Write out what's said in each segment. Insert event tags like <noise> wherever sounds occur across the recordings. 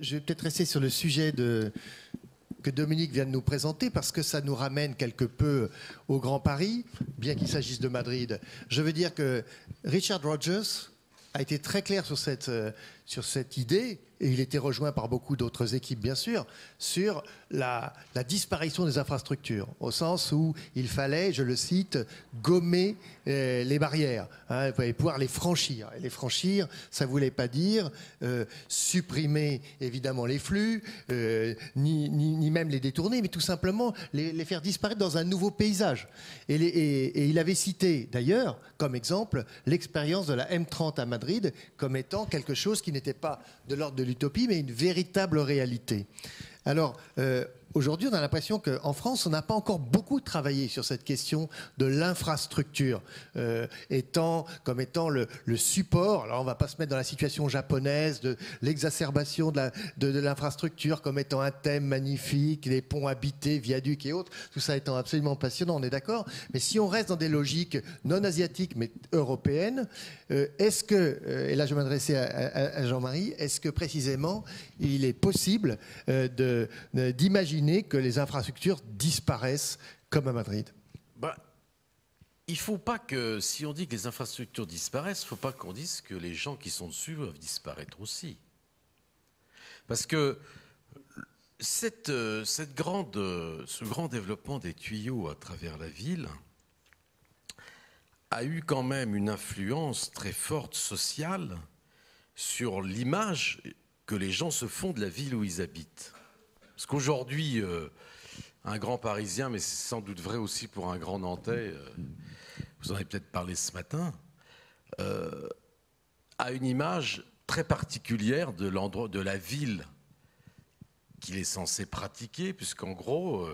Je vais peut-être rester sur le sujet que Dominique vient de nous présenter parce que ça nous ramène quelque peu au Grand Paris, bien qu'il s'agisse de Madrid. Je veux dire que Richard Rogers a été très clair sur cette, euh, sur cette idée, et il était rejoint par beaucoup d'autres équipes, bien sûr, sur la, disparition des infrastructures, au sens où il fallait, je le cite, gommer euh, les barrières, hein, pouvoir les franchir. Et les franchir, ça ne voulait pas dire euh, supprimer évidemment les flux, euh, ni, ni, même les détourner, mais tout simplement les, faire disparaître dans un nouveau paysage. Et il avait cité d'ailleurs, comme exemple, l'expérience de la M30 à Madrid comme étant quelque chose qui n'était pas de l'ordre de l'utopie, mais une véritable réalité. Alors, euh, aujourd'hui, on a l'impression qu'en France, on n'a pas encore beaucoup travaillé sur cette question de l'infrastructure, euh, étant comme étant le, support. Alors, on ne va pas se mettre dans la situation japonaise de l'exacerbation de l'infrastructure comme étant un thème magnifique, les ponts habités, viaducs et autres, tout ça étant absolument passionnant, on est d'accord. Mais si on reste dans des logiques non asiatiques mais européennes, euh, est-ce que, euh, et là je m'adresser à, à, Jean-Marie, est-ce que précisément il est possible euh, que les infrastructures disparaissent comme à Madrid bah, Il ne faut pas que, si on dit que les infrastructures disparaissent, il ne faut pas qu'on dise que les gens qui sont dessus doivent disparaître aussi. Parce que cette grande, ce grand développement des tuyaux à travers la ville a eu quand même une influence très forte sociale sur l'image que les gens se font de la ville où ils habitent. Parce qu'aujourd'hui, euh, un grand Parisien, mais c'est sans doute vrai aussi pour un grand Nantais, euh, vous en avez peut-être parlé ce matin, euh, a une image très particulière de l'endroit, de la ville qu'il est censé pratiquer, puisqu'en gros,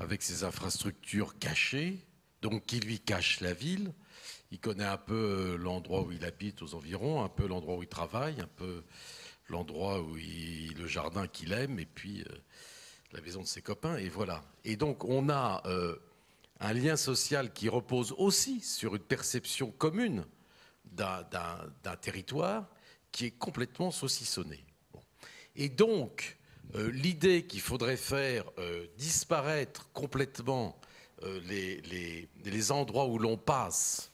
avec ses infrastructures cachées, donc qui lui cache la ville, il connaît un peu l'endroit où il habite aux environs, un peu l'endroit où il travaille, un peu l'endroit où il, le jardin qu'il aime, et puis euh, la maison de ses copains, et voilà. Et donc on a euh, un lien social qui repose aussi sur une perception commune d'un territoire qui est complètement saucissonné. Et donc euh, l'idée qu'il faudrait faire disparaître complètement les, endroits où l'on passe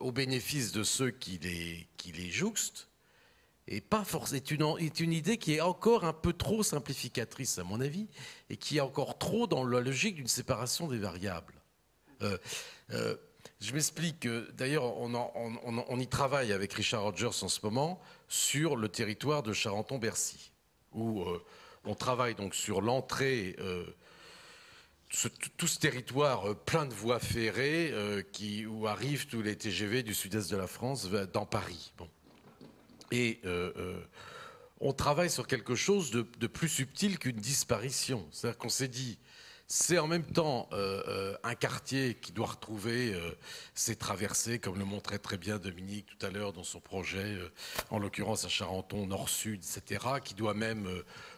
au bénéfice de ceux qui les, qui les jouxtent, et pas forcément est une, idée qui est encore un peu trop simplificatrice à mon avis et qui est encore trop dans la logique d'une séparation des variables. Euh, euh, je m'explique. D'ailleurs, on, y travaille avec Richard Rogers en ce moment sur le territoire de Charenton-Bercy, où euh, on travaille donc sur l'entrée. Tout ce territoire plein de voies ferrées où arrivent tous les TGV du sud-est de la France dans Paris. Bon. Et euh, euh, on travaille sur quelque chose de, plus subtil qu'une disparition. C'est-à-dire qu'on s'est dit, c'est en même temps euh, un quartier qui doit retrouver ses traversées, comme le montrait très bien Dominique tout à l'heure dans son projet, en l'occurrence à Charenton, nord-sud, etc., qui doit même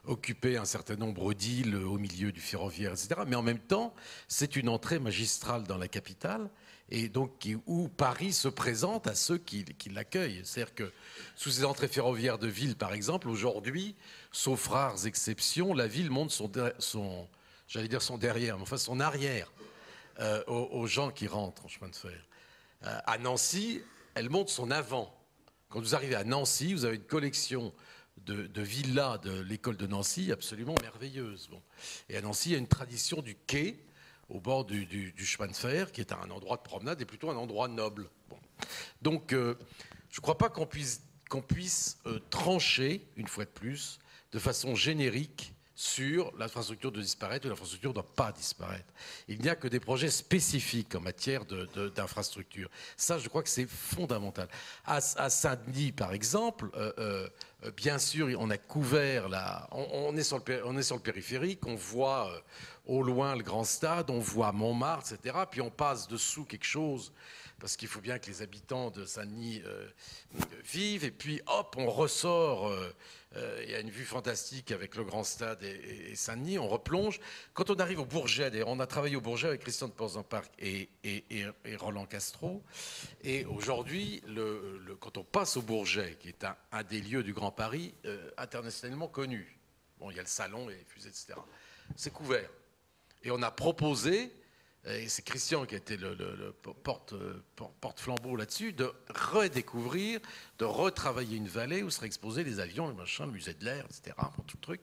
occuper un certain nombre d'îles au milieu du ferroviaire, etc. Mais en même temps, c'est une entrée magistrale dans la capitale et donc où Paris se présente à ceux qui, l'accueillent. C'est-à-dire que sous ces entrées ferroviaires de ville, par exemple, aujourd'hui, sauf rares exceptions, la ville monte son, j'allais dire son derrière, mais enfin son arrière, euh, aux, aux, gens qui rentrent en chemin de fer. Euh, à Nancy, elle monte son avant. Quand vous arrivez à Nancy, vous avez une collection de, de villas de l'école de Nancy absolument merveilleuse. Bon. Et à Nancy, il y a une tradition du quai au bord du, chemin de fer, qui est un endroit de promenade et plutôt un endroit noble. Donc, euh, je ne crois pas qu'on puisse, qu'on puisse euh, trancher, une fois de plus, de façon générique, sur l'infrastructure de disparaître ou l'infrastructure ne doit pas disparaître. Il n'y a que des projets spécifiques en matière d'infrastructure. Ça, je crois que c'est fondamental. À, à Saint-Denis, par exemple, euh, euh, bien sûr, on a couvert la... On, est sur le, on est sur le périphérique, on voit euh, au loin le grand stade, on voit Montmartre, etc. Puis on passe dessous quelque chose parce qu'il faut bien que les habitants de Saint-Denis euh, vivent, et puis hop, on ressort, euh, euh, il y a une vue fantastique avec le Grand Stade et, et Saint-Denis, on replonge. Quand on arrive au Bourget, d'ailleurs, on a travaillé au Bourget avec Christian de Porzenparc et, et, et, Roland Castro, et aujourd'hui, quand on passe au Bourget, qui est un, un des lieux du Grand Paris internationalement connu. Bon, il y a le salon, les fusées, etc. C'est couvert. Et on a proposé, et c'est Christian qui a été le, porte, flambeau là-dessus, de redécouvrir, de retravailler une vallée où seraient exposés les avions, les machins, le musée de l'air, etc. le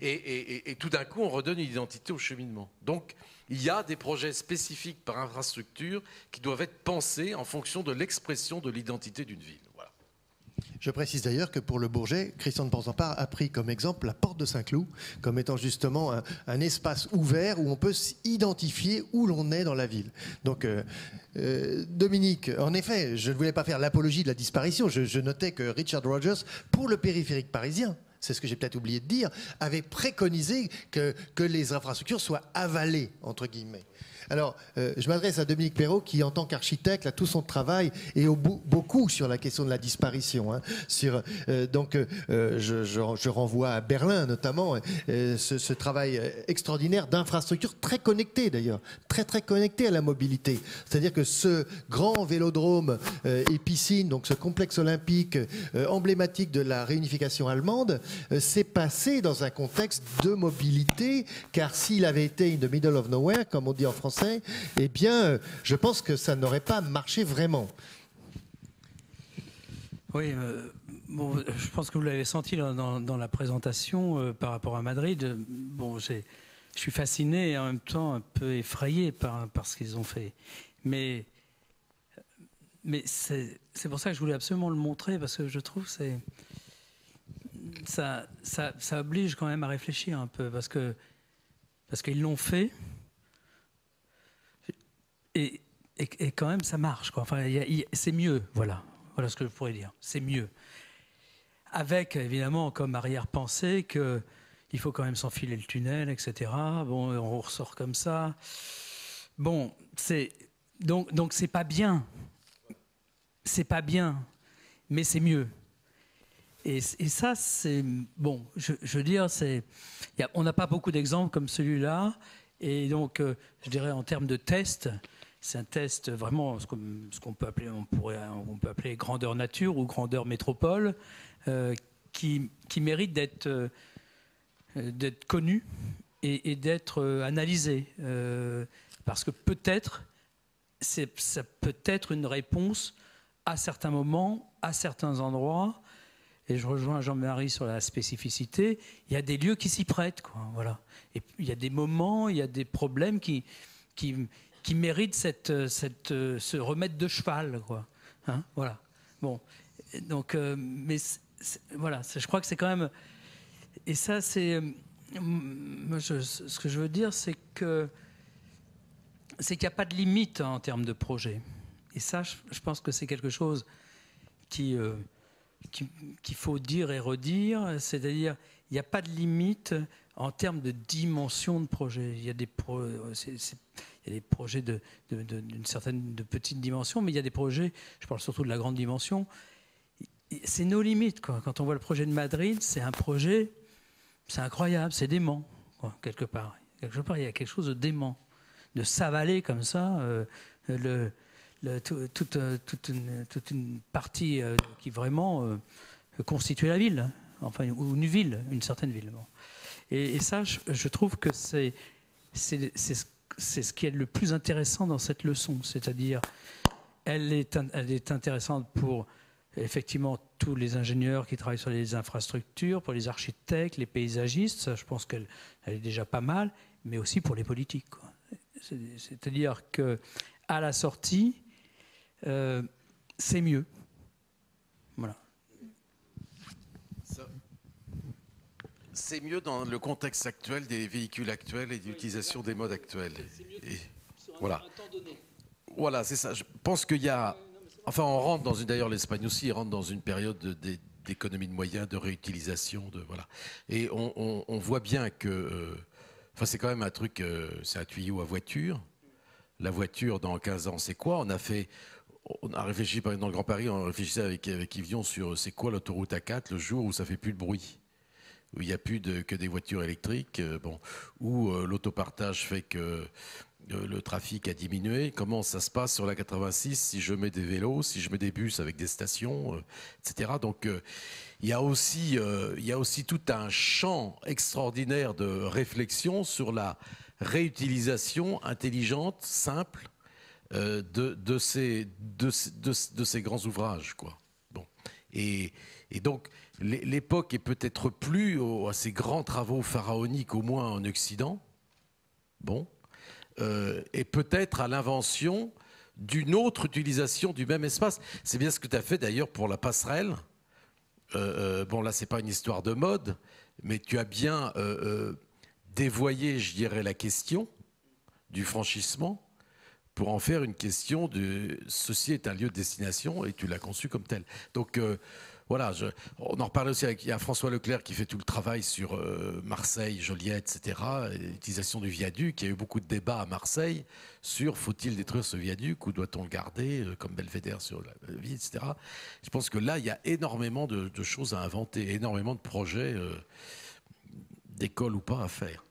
et tout d'un coup, on redonne une identité au cheminement. Donc, il y a des projets spécifiques par infrastructure qui doivent être pensés en fonction de l'expression de l'identité d'une ville. Je précise d'ailleurs que pour le Bourget, Christian de Porzampar a pris comme exemple la porte de Saint-Cloud, comme étant justement un, espace ouvert où on peut s'identifier où l'on est dans la ville. Donc, euh, euh, Dominique, en effet, je ne voulais pas faire l'apologie de la disparition. Je, notais que Richard Rogers, pour le périphérique parisien, c'est ce que j'ai peut-être oublié de dire, avait préconisé que, que les infrastructures soient avalées, entre guillemets. Alors, euh, je m'adresse à Dominique Perrault, qui, en tant qu'architecte, a tout son travail et au beaucoup sur la question de la disparition. Hein. euh, donc, euh, je, renvoie à Berlin, notamment, ce, travail extraordinaire d'infrastructures très connectées, d'ailleurs, très, très connectées à la mobilité. C'est-à-dire que ce grand vélodrome et piscine, donc ce complexe olympique emblématique de la réunification allemande, s'est passé dans un contexte de mobilité, car s'il avait été in the middle of nowhere, comme on dit en français, eh bien, euh, je pense que ça n'aurait pas marché vraiment. Oui, euh, je pense que vous l'avez senti dans, la présentation euh, par rapport à Madrid. Bon, je suis fasciné et en même temps un peu effrayé par, ce qu'ils ont fait. Mais, c'est pour ça que je voulais absolument le montrer parce que je trouve que ça, oblige quand même à réfléchir un peu parce qu'ils l'ont fait et, quand même, ça marche. Enfin, c'est mieux, voilà. Voilà ce que je pourrais dire. C'est mieux. Avec, évidemment, comme arrière-pensée que il faut quand même s'enfiler le tunnel, etc. Bon, on ressort comme ça. Bon, c'est donc donc c'est pas bien. C'est pas bien, mais c'est mieux. Et, ça, c'est bon. Je, veux dire, c'est on n'a pas beaucoup d'exemples comme celui-là. Et donc, euh, je dirais en termes de test, c'est un test vraiment ce qu'on peut appeler, on pourrait, on peut appeler grandeur nature ou grandeur métropole, euh, qui, qui, mérite d'être euh, d'être connu et, d'être euh, analysé, parce que peut-être ça peut être une réponse à certains moments, à certains endroits. Et je rejoins Jean-Marie sur la spécificité. Il y a des lieux qui s'y prêtent, quoi. Voilà. Et il y a des moments, il y a des problèmes qui, qui qui mérite cette, cette, ce remettre de cheval, quoi. Hein, voilà. Bon, donc, euh, mais je crois que c'est quand même. Et ça, c'est. Euh, ce que je veux dire, c'est que c'est qu'il n'y a pas de limite en termes de projet. Et ça, je, pense que c'est quelque chose qui euh, qu'il faut dire et redire. C'est-à-dire, il n'y a pas de limite en termes de dimension de projet. Il y a des, projets d'une de, certaine de petite dimension, mais il y a des projets, je parle surtout de la grande dimension, c'est nos limites. Quand on voit le projet de Madrid, c'est un projet, c'est incroyable, c'est dément, quelque part. Quelque part, il y a quelque chose de dément, de s'avaler comme ça euh, le, toute, une, partie euh, qui vraiment euh, constitue la ville, enfin, ou une ville, une certaine ville. Et, ça, je, trouve que c'est c'est ce c'est ce qui est le plus intéressant dans cette leçon, c'est-à-dire elle est, elle est intéressante pour effectivement tous les ingénieurs qui travaillent sur les infrastructures, pour les architectes, les paysagistes, ça, je pense qu'elle est déjà pas mal, mais aussi pour les politiques. C'est-à-dire que à la sortie, euh, c'est mieux. Voilà. C'est mieux dans le contexte actuel des véhicules actuels et d'utilisation des modes actuels. voilà. Voilà, c'est ça. Je pense qu'il y a. Enfin, on rentre dans une. D'ailleurs, l'Espagne aussi rentre dans une période d'économie de, moyens, de réutilisation, de voilà. Et on, voit bien que. Euh, enfin, c'est quand même un truc. Euh, c'est un tuyau à voiture. La voiture, dans 15 ans, c'est quoi? On a fait. On a réfléchi, par exemple, dans le Grand Paris, on réfléchissait avec, avec Yvion sur c'est quoi l'autoroute A4 le jour où ça fait plus de bruit? Où il n'y a plus que des voitures électriques, euh, bon, où euh, l'autopartage fait que euh, le trafic a diminué. Comment ça se passe sur la 86 si je mets des vélos, si je mets des bus avec des stations, etc. Donc il y, a aussi, il y a aussi tout un champ extraordinaire de réflexion sur la réutilisation intelligente, simple, de, ces, grands ouvrages. Quoi. Bon. Et donc l'époque est peut-être plus à ces grands travaux pharaoniques, au moins en Occident. Bon euh, et peut-être à l'invention d'une autre utilisation du même espace. C'est bien ce que tu as fait d'ailleurs pour la passerelle. Euh, euh, bon, là, c'est pas une histoire de mode, mais tu as bien dévoyé, je dirais, la question du franchissement pour en faire une question de ceci est un lieu de destination et tu l'as conçu comme tel. Donc, voilà, on en reparle aussi avec François Leclerc qui fait tout le travail sur euh, Marseille, Joliette, etc. L'utilisation du viaduc. Il y a eu beaucoup de débats à Marseille sur faut-il détruire ce viaduc ou doit-on le garder euh, comme belvédère sur la ville, etc. Je pense que là, il y a énormément de, choses à inventer, énormément de projets euh, d'école ou pas à faire.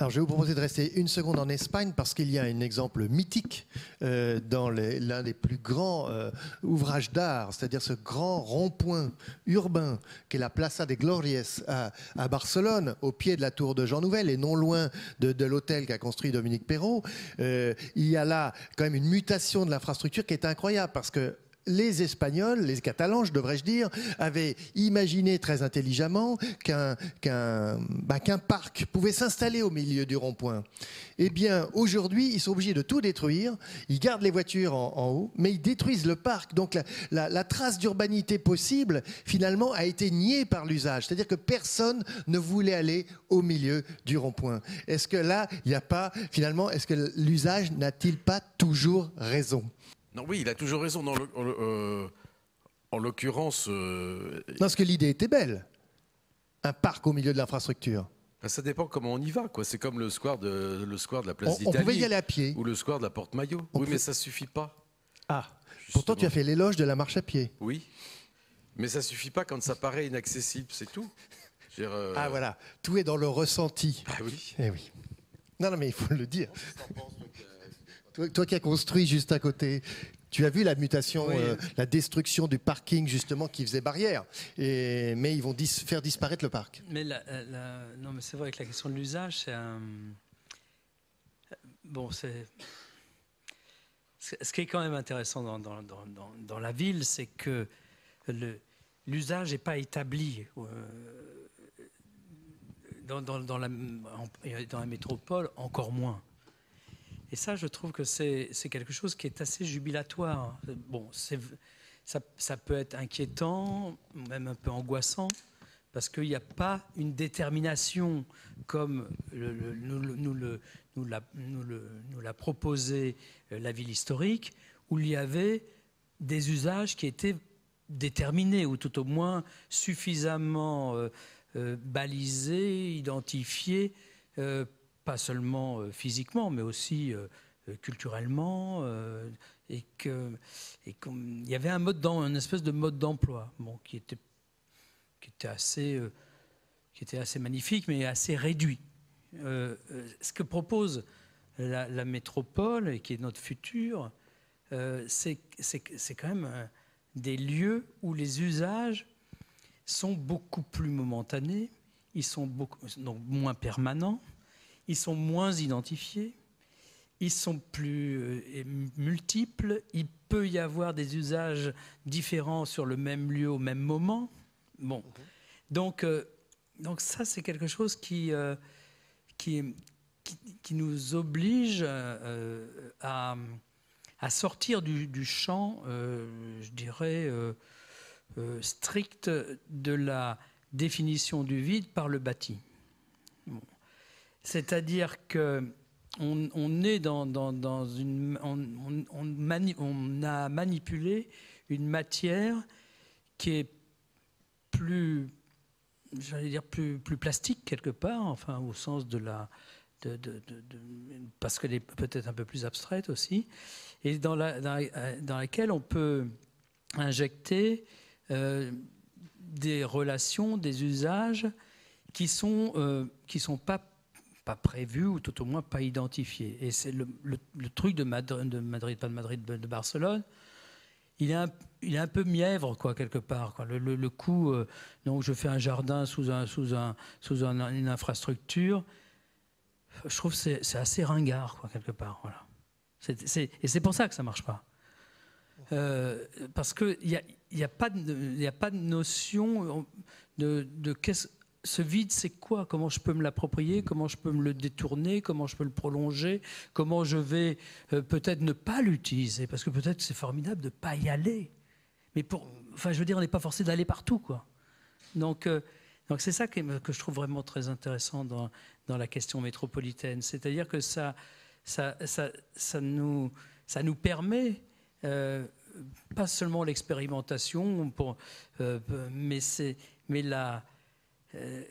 Alors, je vais vous proposer de rester une seconde en Espagne parce qu'il y a un exemple mythique euh, dans l'un des plus grands euh, ouvrages d'art, c'est-à-dire ce grand rond-point urbain qui est la Plaza de Glorias à, Barcelone, au pied de la tour de Jean Nouvel et non loin de, l'hôtel qu'a construit Dominique Perrault. Euh, il y a là quand même une mutation de l'infrastructure qui est incroyable parce que les Espagnols, les Catalans, je devrais-je dire, avaient imaginé très intelligemment qu'un bah, parc pouvait s'installer au milieu du rond-point. Eh bien, aujourd'hui, ils sont obligés de tout détruire. Ils gardent les voitures en, haut, mais ils détruisent le parc. Donc, la, trace d'urbanité possible, finalement, a été niée par l'usage. C'est-à-dire que personne ne voulait aller au milieu du rond-point. Est-ce que là, il n'y a pas, finalement, est-ce que l'usage n'a-t-il pas toujours raison? Non, oui, il a toujours raison. Dans euh, en l'occurrence. Euh, non, parce que l'idée était belle. Un parc au milieu de l'infrastructure. Ben, ça dépend comment on y va, quoi. C'est comme le square de le square de la place d'Italie. On pouvait y aller à pied. Ou le square de la Porte Maillot. oui, mais ça suffit pas. Ah. Pourtant, tu as fait l'éloge de la marche à pied. Oui. Mais ça suffit pas quand ça paraît inaccessible, c'est tout. Euh, ah voilà, tout est dans le ressenti. Ah oui. Eh oui. Non, non, mais il faut le dire. Toi, qui as construit juste à côté, tu as vu la mutation, euh, la destruction du parking justement qui faisait barrière. Et, mais ils vont faire disparaître le parc. Mais non, mais c'est vrai que la question de l'usage, c'est un. Bon, c'est. Ce qui est quand même intéressant dans, dans, dans, dans la ville, c'est que l'usage n'est pas établi. Euh, dans, la, dans la métropole, encore moins. Et ça, je trouve que c'est quelque chose qui est assez jubilatoire. Bon, ça, peut être inquiétant, même un peu angoissant, parce qu'il n'y a pas une détermination comme nous, le, nous l'a proposé euh, la ville historique, où il y avait des usages qui étaient déterminés, ou tout au moins suffisamment euh, euh, balisés, identifiés pas seulement euh, physiquement, mais aussi euh, euh, culturellement, et qu'il y avait un mode une espèce de mode d'emploi, bon, qui était qui était assez qui était assez magnifique, mais assez réduit. ce que propose la, métropole et qui est notre futur, c'est quand même des lieux où les usages sont beaucoup plus momentanés, ils sont beaucoup, donc moins permanents, ils sont moins identifiés, ils sont plus euh, multiples, il peut y avoir des usages différents sur le même lieu au même moment. Bon, donc, euh, donc ça c'est quelque chose qui, euh, qui, qui, nous oblige à, à, sortir du, du champ, je dirais, strict de la définition du vide par le bâti. C'est-à-dire que on, est dans, une, on, a manipulé une matière qui est plus, j'allais dire plus, plus plastique quelque part, enfin au sens de la, parce qu'elle est peut-être un peu plus abstraite aussi, et dans, la, dans, laquelle on peut injecter euh, des relations, des usages qui sont euh, qui sont pas prévu ou tout au moins pas identifié. Et c'est le, truc de Madrid, de Madrid, pas de Madrid, de, Barcelone. Il est, un, il est un peu mièvre, quoi, quelque part. Le, coup, euh, donc je fais un jardin sous, un, sous, un, sous une infrastructure, je trouve que c'est assez ringard, quoi, quelque part. Voilà. et c'est pour ça que ça marche pas. Euh, parce qu'il n'y a, y a, pas de, a pas de notion de, de qu'est-ce ce vide, c'est quoi? Comment je peux me l'approprier? Comment je peux me le détourner? Comment je peux le prolonger? Comment je vais euh, peut-être ne pas l'utiliser? Parce que peut-être c'est formidable de ne pas y aller. Mais pour, enfin, je veux dire, on n'est pas forcé d'aller partout, quoi. Donc, euh, donc c'est ça que, je trouve vraiment très intéressant dans, dans la question métropolitaine. C'est-à-dire que ça, ça, ça, ça, nous, ça nous permet euh, pas seulement l'expérimentation, mais, mais la euh,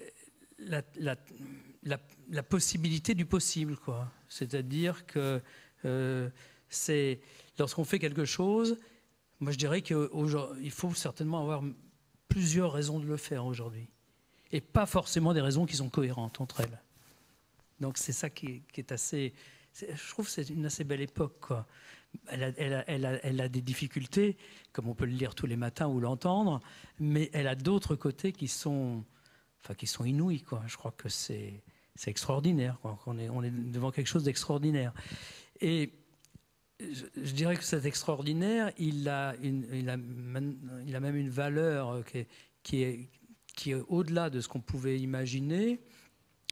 la, possibilité du possible. quoi. C'est-à-dire que euh, c'est lorsqu'on fait quelque chose, moi je dirais qu'il faut certainement avoir plusieurs raisons de le faire aujourd'hui. Et pas forcément des raisons qui sont cohérentes entre elles. Donc c'est ça qui est, assez... je trouve c'est une assez belle époque. Quoi. Elle, a, des difficultés, comme on peut le lire tous les matins ou l'entendre, mais elle a d'autres côtés qui sont enfin, qui sont inouïs. Quoi. Je crois que c'est, extraordinaire. On, est, on est devant quelque chose d'extraordinaire. Et je, dirais que cet extraordinaire, il a, même une valeur qui est, qui est, qui est au-delà de ce qu'on pouvait imaginer,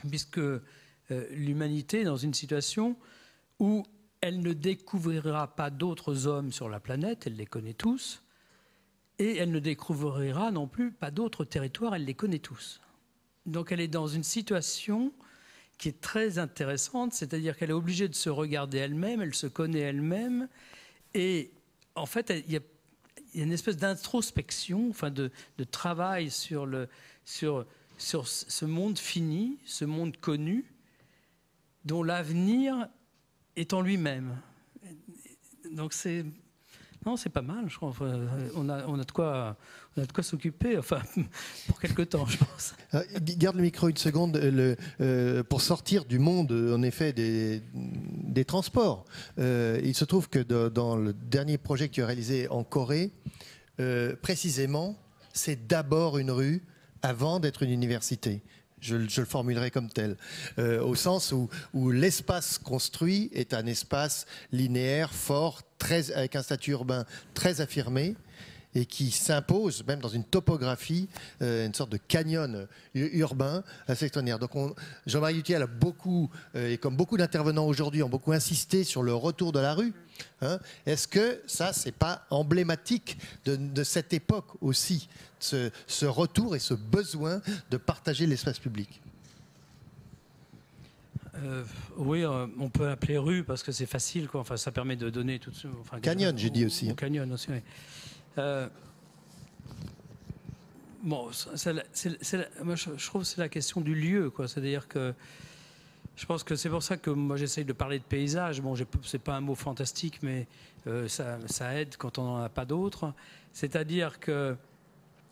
puisque euh, l'humanité est dans une situation où elle ne découvrira pas d'autres hommes sur la planète, elle les connaît tous, et elle ne découvrira non plus pas d'autres territoires, elle les connaît tous. Donc elle est dans une situation qui est très intéressante, c'est-à-dire qu'elle est obligée de se regarder elle-même, elle se connaît elle-même, et en fait, il y a, une espèce d'introspection, enfin de, travail sur, le, sur, sur ce monde fini, ce monde connu, dont l'avenir est en lui-même. Donc c'est non, c'est pas mal, je crois. on, a, on a de quoi, quoi s'occuper, enfin, <laughs> pour quelque temps, je pense. Euh, garde le micro une seconde. Euh, pour sortir du monde, en effet, des, transports, euh, il se trouve que dans le dernier projet que tu as réalisé en Corée, précisément, c'est d'abord une rue avant d'être une université. Je, le formulerai comme tel, euh, au sens où, où l'espace construit est un espace linéaire, fort, avec un statut urbain très affirmé, et qui s'impose même dans une topographie, euh, une sorte de canyon urbain assez extraordinaire. Donc Jean-Marie Dutiel a beaucoup, euh, et comme beaucoup d'intervenants aujourd'hui, ont beaucoup insisté sur le retour de la rue. Hein. Est-ce que ça, c'est pas emblématique de, cette époque aussi, ce, retour et ce besoin de partager l'espace public? Euh, oui, on peut appeler rue parce que c'est facile, quoi. Enfin, ça permet de donner tout. Enfin, canyon, j'ai dit aussi. Hein. Canyon aussi. Oui. Euh, bon, moi je, trouve que c'est la question du lieu, quoi. C'est-à-dire que je pense que c'est pour ça que moi j'essaye de parler de paysage. Bon, c'est pas un mot fantastique, mais euh, ça, ça, aide quand on n'en a pas d'autres. C'est-à-dire que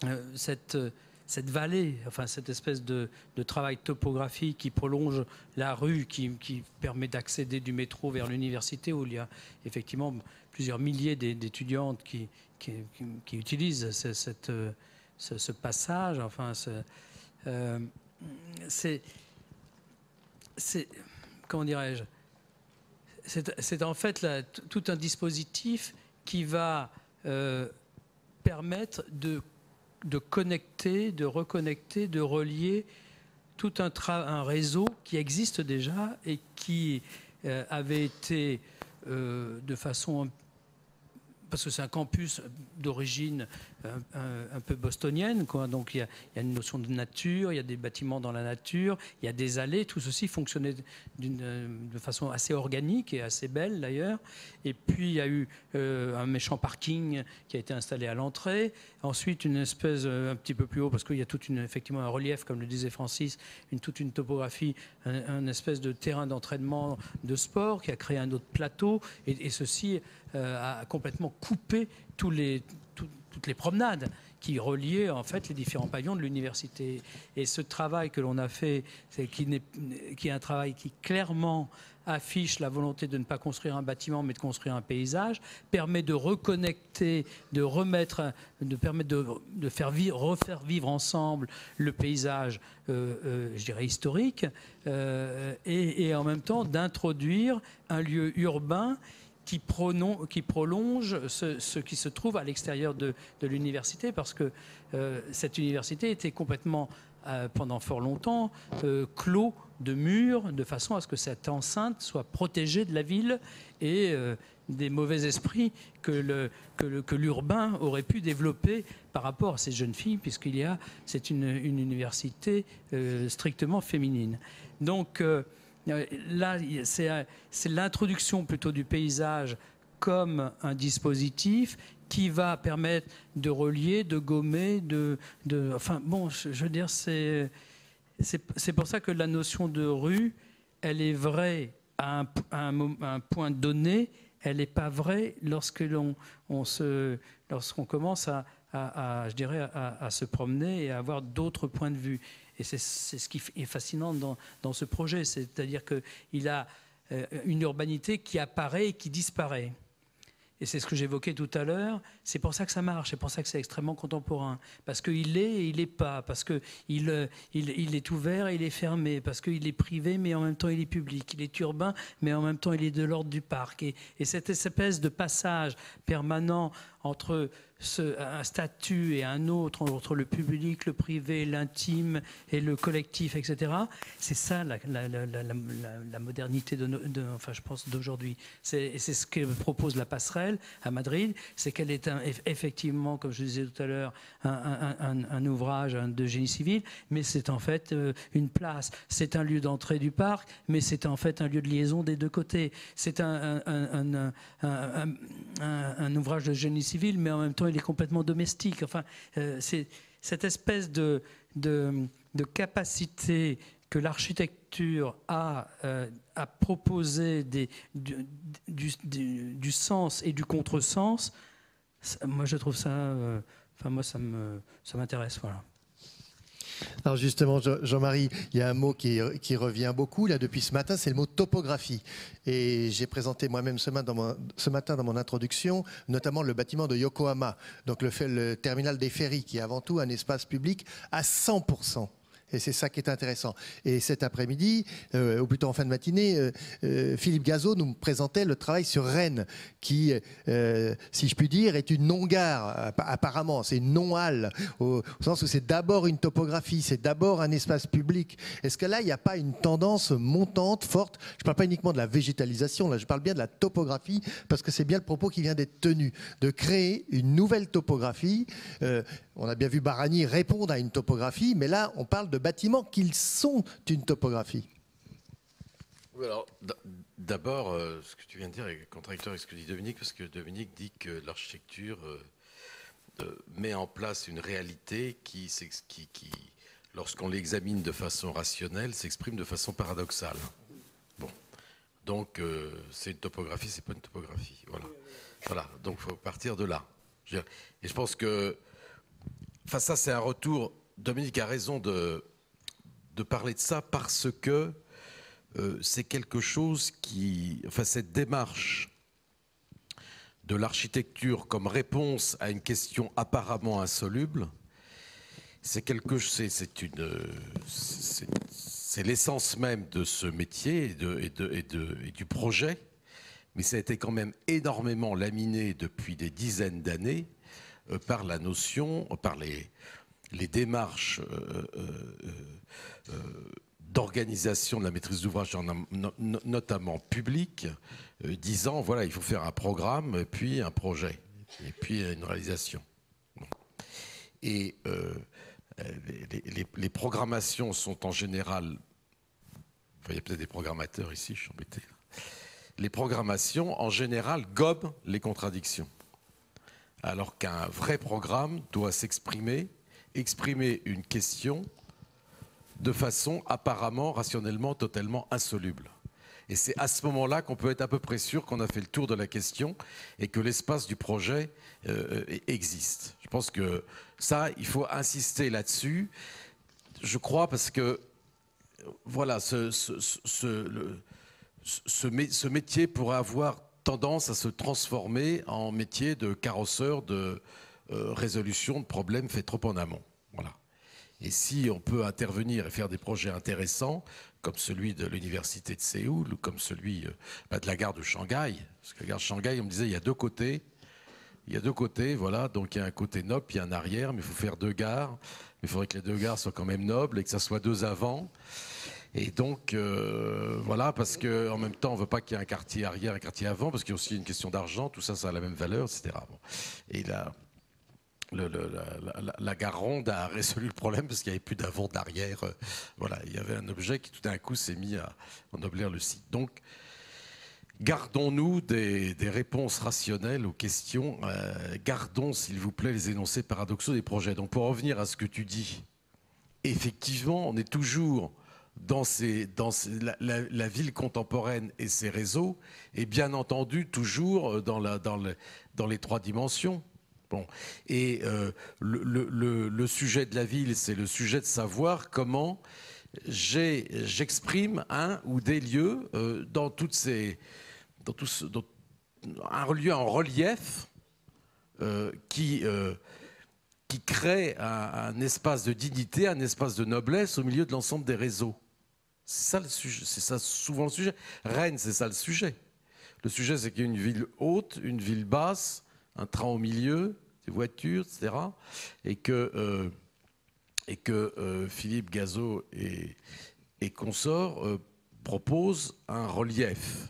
euh, cette cette vallée, enfin cette espèce de, travail topographique qui prolonge la rue, qui, permet d'accéder du métro vers l'université, où il y a effectivement plusieurs milliers d'étudiantes qui, utilisent ce, passage. Enfin, euh, c'est, c'est, comment dirais-je c'est, en fait tout un dispositif qui va euh, permettre de, de connecter, de reconnecter, de relier tout un, réseau qui existe déjà et qui euh, avait été de façon parce que c'est un campus d'origine un, peu bostonienne. Donc il y, a, une notion de nature, il y a des bâtiments dans la nature, il y a des allées. Tout ceci fonctionnait euh, de façon assez organique et assez belle d'ailleurs. Et puis il y a eu euh, un méchant parking qui a été installé à l'entrée. Ensuite une espèce euh, un petit peu plus haut, parce qu'il y a tout une, effectivement un relief, comme le disait Francis, une, toute une topographie, un, espèce de terrain d'entraînement de sport qui a créé un autre plateau. Et ceci a complètement coupé toutes les promenades qui reliait en fait les différents pavillons de l'université. Et ce travail que l'on a fait, qui, est un travail qui clairement affiche la volonté de ne pas construire un bâtiment mais de construire un paysage, permet de reconnecter, de remettre, de de, faire vivre, refaire vivre ensemble le paysage, euh, euh, je dirais historique, euh, et, en même temps d'introduire un lieu urbain qui, qui prolonge ce, qui se trouve à l'extérieur de, l'université, parce que cette université était complètement pendant fort longtemps clos de murs, de façon à ce que cette enceinte soit protégée de la ville et euh, des mauvais esprits que, l'urbain aurait pu développer par rapport à ces jeunes filles, puisqu'il y a, c'est une, université euh, strictement féminine. Donc euh, là, c'est, l'introduction plutôt du paysage comme un dispositif qui va permettre de relier, de gommer, de, enfin bon, je veux dire, c'est pour ça que la notion de rue, elle est vraie à un, point donné, elle n'est pas vraie lorsque l'on lorsqu'on commence à, je dirais, à, se promener et à avoir d'autres points de vue. Et c'est ce qui est fascinant dans, dans ce projet, c'est-à-dire qu'il a euh, une urbanité qui apparaît et qui disparaît. Et c'est ce que j'évoquais tout à l'heure. C'est pour ça que ça marche. C'est pour ça que c'est extrêmement contemporain. Parce qu'il est et il n'est pas. Parce qu'il il, il, est ouvert et il est fermé. Parce qu'il est privé, mais en même temps il est public. Il est urbain, mais en même temps il est de l'ordre du parc. Et, et cette espèce de passage permanent entre un statut et un autre, entre le public, le privé, l'intime et le collectif, etc. C'est ça la, modernité de, enfin, je pense d'aujourd'hui. C'est ce que propose la passerelle à Madrid, c'est qu'elle est effectivement, comme je disais tout à l'heure, un, ouvrage de génie civil, mais c'est en fait euh, une place. C'est un lieu d'entrée du parc, mais c'est en fait un lieu de liaison des deux côtés. C'est un, un ouvrage de génie civil, mais en même temps il est complètement domestique. Enfin, euh, c'est cette espèce de, de, capacité que l'architecture a euh, à proposer des, du, du, sens et du contresens, moi je trouve ça, euh, enfin moi ça me ça m'intéresse voilà. Alors justement, Jean-Marie, il y a un mot qui, revient beaucoup là depuis ce matin, c'est le mot topographie. Et j'ai présenté moi-même ce, matin dans mon introduction, notamment le bâtiment de Yokohama, donc le, le terminal des ferries, qui est avant tout un espace public à 100 et c'est ça qui est intéressant. Et cet après-midi, euh, ou plutôt en fin de matinée, euh, euh, Philippe Gazot nous présentait le travail sur Rennes, qui, si je puis dire, est une non-gare, apparemment. C'est une non-halle, au, sens où c'est d'abord une topographie, c'est d'abord un espace public. Est-ce que là, il n'y a pas une tendance montante, forte? Je ne parle pas uniquement de la végétalisation, là, je parle bien de la topographie, parce que c'est bien le propos qui vient d'être tenu, de créer une nouvelle topographie. On a bien vu Barani répondre à une topographie, mais là, on parle de bâtiments qu'ils sont une topographie. d'abord, euh, ce que tu viens de dire est contradictoire avec ce que dit Dominique, parce que Dominique dit que l'architecture euh, euh, met en place une réalité qui, lorsqu'on l'examine de façon rationnelle, s'exprime de façon paradoxale. Bon. Donc, c'est une topographie, c'est pas une topographie. Voilà. Voilà. Donc, faut partir de là. Et je pense que, enfin, ça, c'est un retour. Dominique a raison de, parler de ça parce que euh, c'est quelque chose qui, enfin cette démarche de l'architecture comme réponse à une question apparemment insoluble, c'est quelque, c'est une, c'est l'essence même de ce métier et, et, du projet, mais ça a été quand même énormément laminé depuis des dizaines d'années par la notion, par les, démarches euh, euh, d'organisation de la maîtrise d'ouvrage, notamment publique, euh, disant voilà, il faut faire un programme, puis un projet, et puis une réalisation. Et les, programmations sont en général. il y a peut-être des programmateurs ici, je suis embêté. Les programmations, en général, gobent les contradictions. Alors qu'un vrai programme doit s'exprimer exprimer une question de façon apparemment, rationnellement, totalement insoluble. Et c'est à ce moment-là qu'on peut être à peu près sûr qu'on a fait le tour de la question et que l'espace du projet euh, existe. Je pense que ça, il faut insister là-dessus. Je crois parce que, voilà, ce, ce, métier pourrait avoir tendance à se transformer en métier de carrosseur de euh, résolution de problèmes faits trop en amont. Voilà. Et si on peut intervenir et faire des projets intéressants, comme celui de l'université de Séoul ou comme celui euh, bah, de la gare de Shanghai, parce que la gare de Shanghai, on me disait, il y a deux côtés. Il y a deux côtés, voilà. Donc il y a un côté noble, puis un arrière, mais il faut faire deux gares. Mais il faudrait que les deux gares soient quand même nobles et que ça soit deux avant. Et donc, euh, voilà, parce qu'en même temps, on ne veut pas qu'il y ait un quartier arrière, un quartier avant, parce qu'il y a aussi une question d'argent, tout ça, ça a la même valeur, etc. Et là, la, gare ronde a résolu le problème parce qu'il n'y avait plus d'avant, d'arrière. Euh, voilà, il y avait un objet qui tout d'un coup s'est mis à ennoblir le site. Donc, Gardons-nous des, réponses rationnelles aux questions. Euh, gardons, s'il vous plaît, les énoncés paradoxaux des projets. Donc, pour revenir à ce que tu dis, effectivement, on est toujours dans, la, ville contemporaine et ses réseaux, et bien entendu, toujours dans, les trois dimensions. Bon. Et euh, le, sujet de la ville, c'est le sujet de savoir comment j'exprime un ou des lieux euh, dans toutes ces un lieu en relief euh, euh, qui crée un, espace de dignité, un espace de noblesse au milieu de l'ensemble des réseaux. C'est ça souvent le sujet. Rennes, c'est ça le sujet. Le sujet, c'est qu'il y a une ville haute, une ville basse, un train au milieu, des voitures, etc. Et que, euh, que Philippe Gazot et, consorts proposent un relief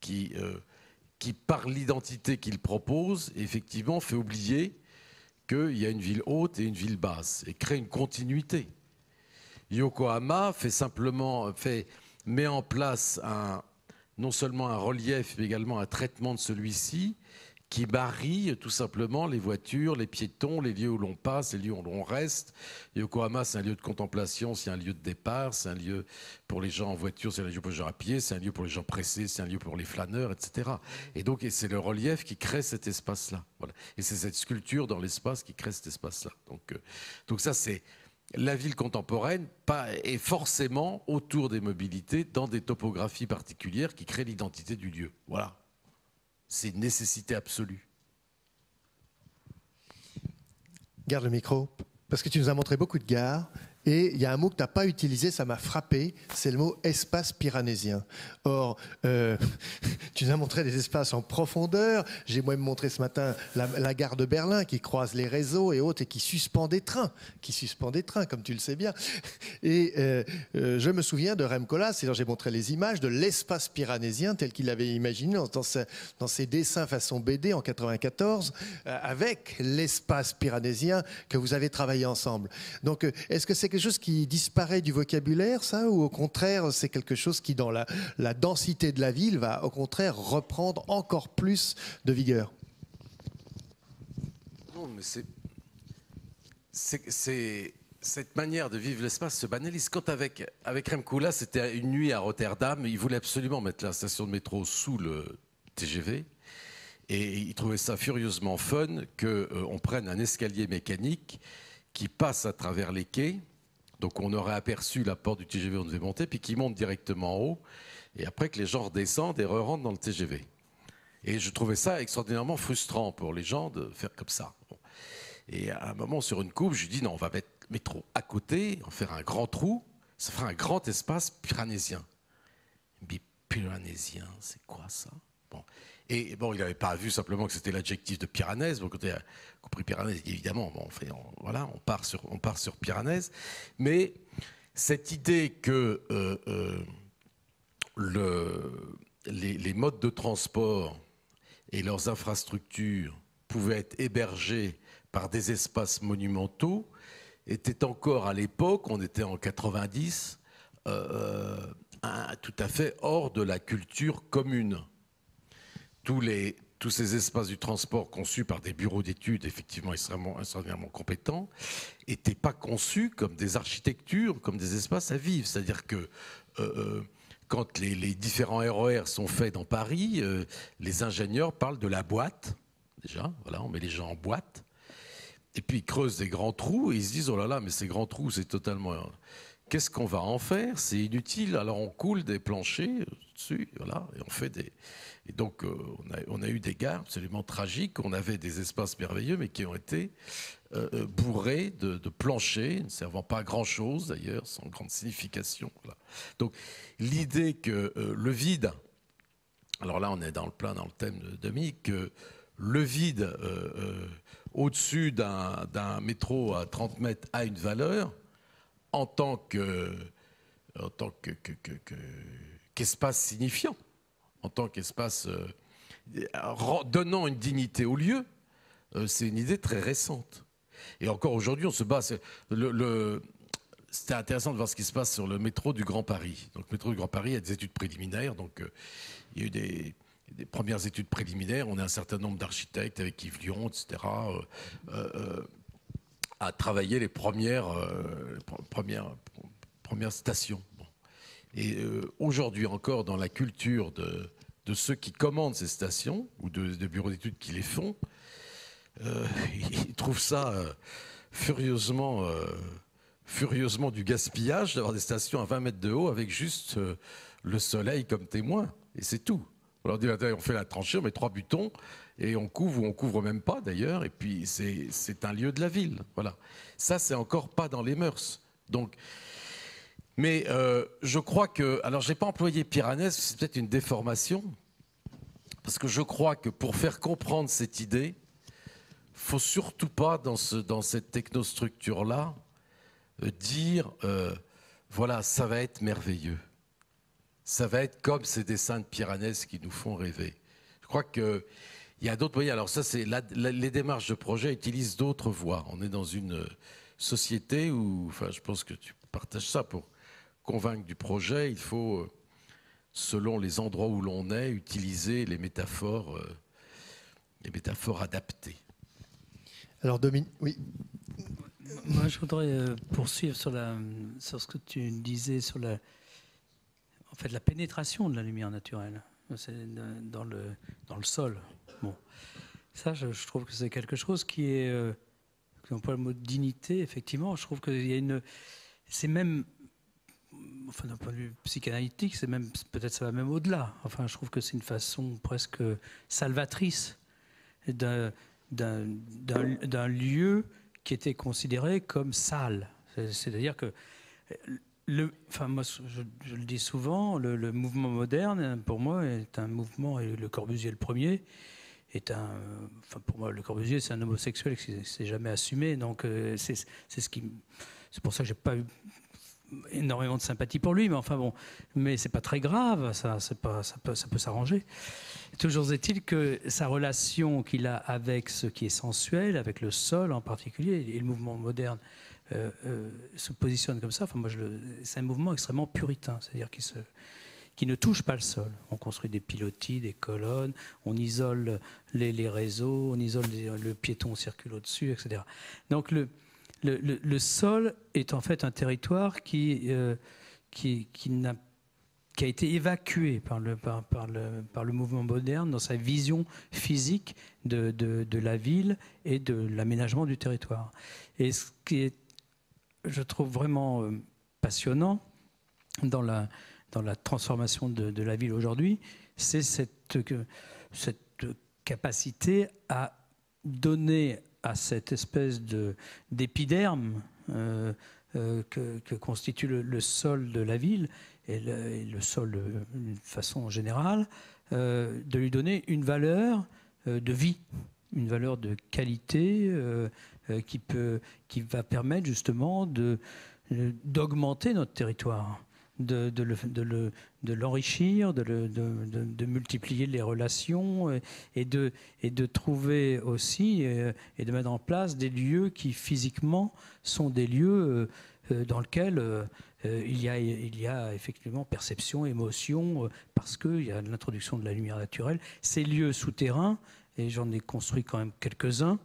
qui, euh, qui par l'identité qu'il propose, effectivement, fait oublier qu'il y a une ville haute et une ville basse, et crée une continuité. Yokohama fait simplement, fait, met en place un, non seulement un relief, mais également un traitement de celui-ci, qui marie tout simplement les voitures, les piétons, les lieux où l'on passe, les lieux où l'on reste. Yokohama, c'est un lieu de contemplation, c'est un lieu de départ, c'est un lieu pour les gens en voiture, c'est un lieu pour les gens à pied, c'est un lieu pour les gens pressés, c'est un lieu pour les flâneurs, etc. Et donc, c'est le relief qui crée cet espace-là. Et c'est cette sculpture dans l'espace qui crée cet espace-là. Donc, euh, donc ça, c'est la ville contemporaine est forcément autour des mobilités dans des topographies particulières qui créent l'identité du lieu. Voilà. C'est une nécessité absolue. Garde le micro, parce que tu nous as montré beaucoup de gares. Et il y a un mot que tu n'as pas utilisé, ça m'a frappé, c'est le mot espace piranésien. Or, euh, <laughs> tu nous as montré des espaces en profondeur. J'ai moi-même montré ce matin la, gare de Berlin qui croise les réseaux et autres et qui suspend des trains, qui suspend des trains, comme tu le sais bien. <laughs> Et euh, euh, je me souviens de Rem Koolhaas, et j'ai montré les images de l'espace piranésien tel qu'il avait imaginé dans, dans, ses dessins façon BD en 94, avec l'espace piranésien que vous avez travaillé ensemble. Donc, est-ce que c'est quelque chose qui disparaît du vocabulaire, ça, ou au contraire, c'est quelque chose qui, dans la, densité de la ville, va au contraire reprendre encore plus de vigueur? Non, mais c'est. C'est cette manière de vivre l'espace se banalise. Quand avec, avec Remkoula, c'était une nuit à Rotterdam, il voulait absolument mettre la station de métro sous le TGV. Et il trouvait ça furieusement fun qu'on euh, prenne un escalier mécanique qui passe à travers les quais donc on aurait aperçu la porte du TGV, on devait monter, puis qui monte directement en haut, et après que les gens redescendent et re-rentrent dans le TGV. Et je trouvais ça extraordinairement frustrant pour les gens de faire comme ça. Et à un moment, sur une coupe, je lui dis non, on va mettre métro à côté, on va faire un grand trou, ça fera un grand espace piranésien. Il c'est quoi ça? Et bon, il n'avait pas vu simplement que c'était l'adjectif de Piranèse. Bon, quand compris Piranèse, évidemment, bon, on, voilà, on, part sur, on part sur Piranèse. Mais cette idée que euh, euh, le, les, modes de transport et leurs infrastructures pouvaient être hébergés par des espaces monumentaux était encore à l'époque, on était en 90, euh, tout à fait hors de la culture commune tous, ces espaces du transport conçus par des bureaux d'études effectivement extrêmement, extraordinairement compétents n'étaient pas conçus comme des architectures, comme des espaces à vivre. C'est-à-dire que euh, euh, quand les, différents RER e sont faits dans Paris, euh, les ingénieurs parlent de la boîte, déjà, voilà, on met les gens en boîte. et puis ils creusent des grands trous et ils se disent oh là là, mais ces grands trous, c'est totalement. Qu'est-ce qu'on va en faire? C'est inutile. Alors on coule des planchers dessus, voilà, et on fait des. Et donc euh, on, a, eu des gares absolument tragiques. On avait des espaces merveilleux, mais qui ont été euh, euh, bourrés de, planchers, ne servant pas à grand chose d'ailleurs, sans grande signification. Donc l'idée que le vide. Alors là, on est dans le plein dans le thème de Dominique. Que le vide au-dessus d'un métro à 30 mètres a une valeur en tant que en tant que, qu'espace signifiant, en tant qu'espace euh, donnant une dignité au lieu, euh, c'est une idée très récente. Et encore aujourd'hui, on se bat. C'était intéressant de voir ce qui se passe sur le métro du Grand Paris. Donc, le métro du Grand Paris, a des études préliminaires. Donc, euh, il y a eu des, des premières études préliminaires. On a un certain nombre d'architectes avec Yves Lyon, etc., à travailler les premières, euh, premières, premières stations. Et aujourd'hui encore, dans la culture de, ceux qui commandent ces stations, ou de, bureaux d'études qui les font, <laughs> ils trouvent ça furieusement, furieusement du gaspillage d'avoir des stations à 20 mètres de haut avec juste le soleil comme témoin. Et c'est tout. On fait la tranchée, on met trois butons et on couvre ou on couvre même pas d'ailleurs. Et puis c'est un lieu de la ville. Voilà. Ça, c'est encore pas dans les mœurs. Donc, mais euh, je crois que. Alors, j'ai pas employé Piranèse, c'est peut-être une déformation. Parce que je crois que pour faire comprendre cette idée, faut surtout pas dans cette technostructure-là euh, dire euh, voilà, ça va être merveilleux ça va être comme ces dessins de Piranèse qui nous font rêver. Je crois qu'il y a d'autres moyens. Alors ça, c'est les démarches de projet utilisent d'autres voies. On est dans une société où, enfin, je pense que tu partages ça pour convaincre du projet. Il faut, selon les endroits où l'on est, utiliser les métaphores, euh, les métaphores adaptées. Alors Dominique, oui. Moi, je voudrais euh, poursuivre sur, la, sur ce que tu disais sur la, en fait, la pénétration de la lumière naturelle dans le, dans le sol. Bon. Ça, je, trouve que c'est quelque chose qui est. Euh, peut le mot dignité, effectivement. Je trouve qu'il y a une. C'est même. Enfin, d'un point de vue psychanalytique, c'est même. Peut-être ça va même au-delà. Enfin, je trouve que c'est une façon presque salvatrice d'un lieu qui était considéré comme sale. C'est-à-dire que enfin, moi, je, le dis souvent, le, mouvement moderne, pour moi, est un mouvement, et le Corbusier le premier, est un. Enfin, pour moi, le Corbusier, c'est un homosexuel qui s'est jamais assumé. Donc, euh, c'est ce pour ça que j'ai pas eu énormément de sympathie pour lui, mais enfin bon, mais c'est pas très grave, ça, pas, ça peut, ça peut s'arranger. Toujours est-il que sa relation qu'il a avec ce qui est sensuel, avec le sol en particulier, et le mouvement moderne euh, euh, se positionne comme ça, enfin, moi, c'est un mouvement extrêmement puritain, c'est-à-dire qui, ne touche pas le sol. On construit des pilotis, des colonnes, on isole les, réseaux, on isole le piéton circule au-dessus, etc. Donc le, sol est en fait un territoire qui, euh, a été évacué par le, mouvement moderne dans sa vision physique de, de, de la ville et de l'aménagement du territoire. Et ce qui est je trouve vraiment euh, passionnant dans la, dans la transformation de, la ville aujourd'hui, c'est cette, cette capacité à donner à cette espèce d'épiderme euh, euh, que, constitue le, sol de la ville et le, sol d'une façon générale, de lui donner une valeur de vie, une valeur de qualité, euh, qui, peut, qui va permettre justement de, d'augmenter notre territoire, de, de, le, de, l'enrichir, de, de, multiplier les relations et, de, et de trouver aussi euh, et, de mettre en place des lieux qui physiquement sont des lieux euh, dans lesquels il y, a, il y a effectivement perception, émotion, parce qu'il y a l'introduction de la lumière naturelle. Ces lieux souterrains, et j'en ai construit quand même quelques-uns,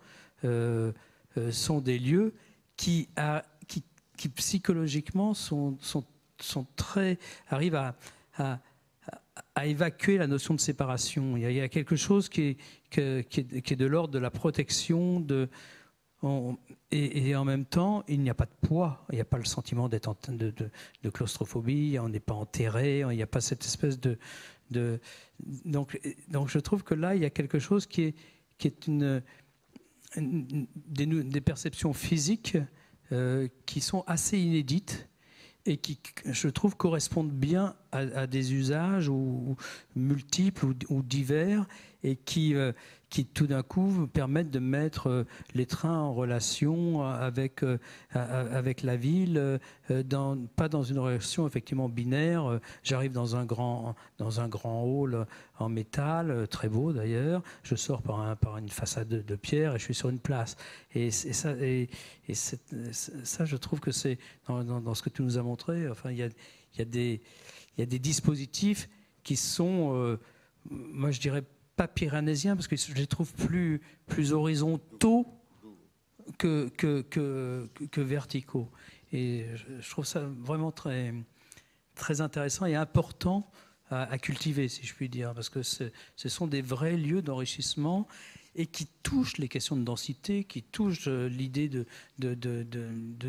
euh, sont des lieux qui, psychologiquement sont, très, arrivent à, évacuer la notion de séparation. Il y a, quelque chose qui est, de l'ordre de la protection, de, et, en même temps, il n'y a pas de poids, il n'y a pas le sentiment d'être en de, de, claustrophobie, on n'est pas enterré, il n'y a pas cette espèce de, donc, je trouve que là, il y a quelque chose qui est, une, des, perceptions physiques euh, qui sont assez inédites et qui, je trouve, correspondent bien à, des usages multiples ou, divers et qui, euh, qui tout d'un coup permettent de mettre euh, les trains en relation avec, euh, avec la ville, pas dans une relation effectivement binaire. J'arrive dans un grand, dans un grand hall en métal, très beau d'ailleurs. Je sors par, un, par une façade de, pierre et je suis sur une place. Et, ça, je trouve que c'est dans, ce que tu nous as montré. Enfin, il y a, des dispositifs qui sont, euh, moi je dirais pas pyrénésiens, parce que je les trouve plus, plus horizontaux que, que, verticaux. Et je trouve ça vraiment très, très intéressant et important à, cultiver, si je puis dire, parce que ce sont des vrais lieux d'enrichissement et qui touche les questions de densité, qui touche euh, l'idée de,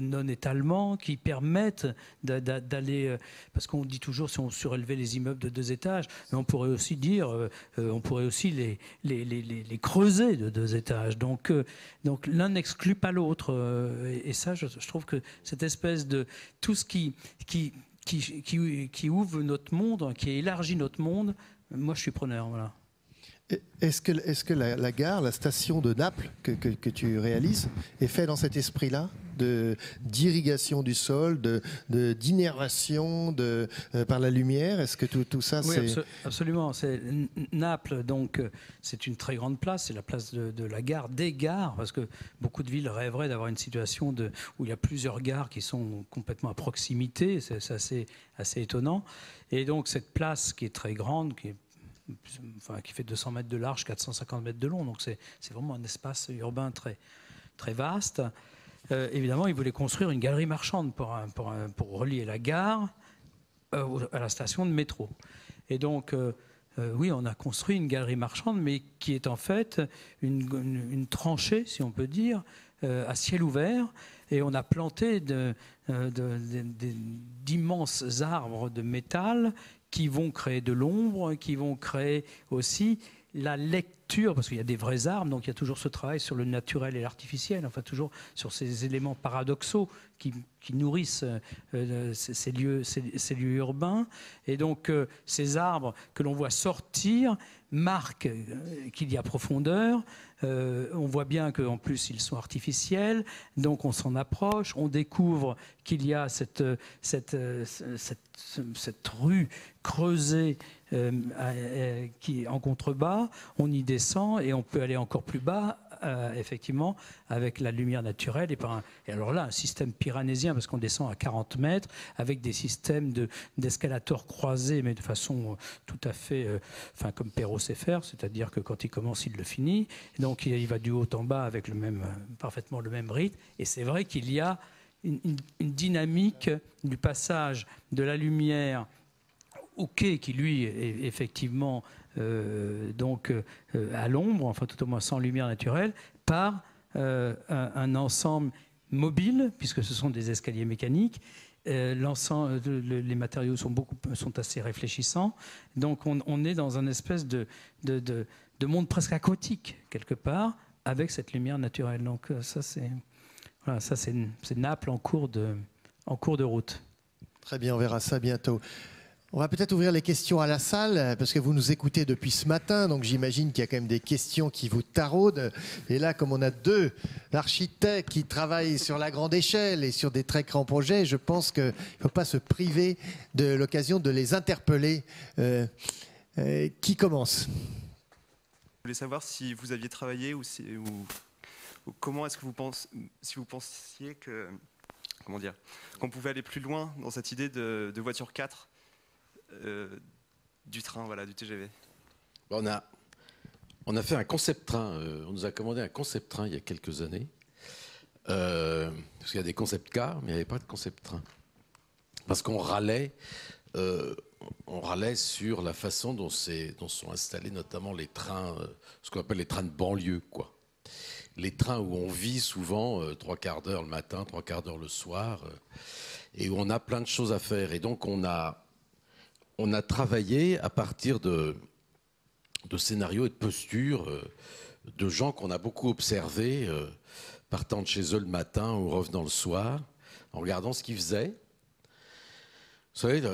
non-étalement, qui permettent d'aller... Euh, parce qu'on dit toujours si on surélevait les immeubles de deux étages, mais on pourrait aussi dire, euh, on pourrait aussi les, creuser de deux étages. Donc, donc l'un n'exclut pas l'autre. Et, ça, je, trouve que cette espèce de... Tout ce qui, qui, qui ouvre notre monde, qui élargit notre monde, moi je suis preneur. Voilà. Est-ce que, est que la, gare, la station de Naples que, que, tu réalises est faite dans cet esprit-là de d'irrigation du sol, de d'innervation de, euh, par la lumière? Est-ce que tout, tout ça oui, c'est absolument. C'est Naples, donc euh, c'est une très grande place. C'est la place de, la gare, des gares, parce que beaucoup de villes rêveraient d'avoir une situation de, où il y a plusieurs gares qui sont complètement à proximité. C'est assez assez étonnant. Et donc cette place qui est très grande, qui est enfin, qui fait 200 mètres de large, 450 mètres de long. Donc c'est vraiment un espace urbain très, très vaste. Euh, évidemment, ils voulaient construire une galerie marchande pour, pour, pour relier la gare euh, à la station de métro. Et donc, euh, oui, on a construit une galerie marchande, mais qui est en fait une, une, tranchée, si on peut dire, à ciel ouvert. Et on a planté d'immenses arbres de métal qui vont créer de l'ombre, qui vont créer aussi la lecture, parce qu'il y a des vrais arbres, donc il y a toujours ce travail sur le naturel et l'artificiel, enfin toujours sur ces éléments paradoxaux qui, nourrissent euh, euh, ces, lieux, urbains. Et donc euh, ces arbres que l'on voit sortir marquent qu'il y a profondeur. on voit bien qu'en plus ils sont artificiels, donc on s'en approche, on découvre qu'il y a cette, rue creusée qui est en contrebas, on y descend et on peut aller encore plus bas, euh, effectivement, avec la lumière naturelle. Et, alors là, un système pyranésien, parce qu'on descend à 40 mètres, avec des systèmes d'escalators croisés, mais de façon tout à fait, enfin, comme Perrault sait faire, c'est-à-dire que quand il commence, il le finit. donc il, va du haut en bas avec le même, parfaitement le même rythme. Et c'est vrai qu'il y a une dynamique du passage de la lumière qui lui est effectivement euh, donc euh, à l'ombre, enfin tout au moins sans lumière naturelle, par euh, un, ensemble mobile, puisque ce sont des escaliers mécaniques. les matériaux sont, beaucoup, sont assez réfléchissants. Donc on, est dans un espèce de, de, de, monde presque aquatique, quelque part, avec cette lumière naturelle. Donc ça, c'est Naples en cours de route. Très bien, on verra ça bientôt. On va peut-être ouvrir les questions à la salle, parce que vous nous écoutez depuis ce matin, donc j'imagine qu'il y a quand même des questions qui vous taraudent. Et là, comme on a deux architectes qui travaillent sur la grande échelle et sur des très grands projets, je pense qu'il ne faut pas se priver de l'occasion de les interpeller. Euh, euh, qui commence? Je voulais savoir si vous aviez travaillé ou, comment est-ce que vous pensez, si vous pensiez que, comment dire, qu'on pouvait aller plus loin dans cette idée de, de voiture 4 euh, du train, voilà, du TGV on a, on a fait un concept train. Euh, on nous a commandé un concept train il y a quelques années. Euh, parce qu'il y a des concept cars, mais il n'y avait pas de concept train. Parce qu'on râlait, on râlait sur la façon dont, dont sont installés notamment les trains, ce qu'on appelle les trains de banlieue, quoi. les trains où on vit souvent euh, trois quarts d'heure le matin, trois quarts d'heure le soir, et où on a plein de choses à faire. Et donc on a, on a travaillé à partir de, scénarios et de postures de gens qu'on a beaucoup observés, partant de chez eux le matin ou revenant le soir, en regardant ce qu'ils faisaient. Vous savez, la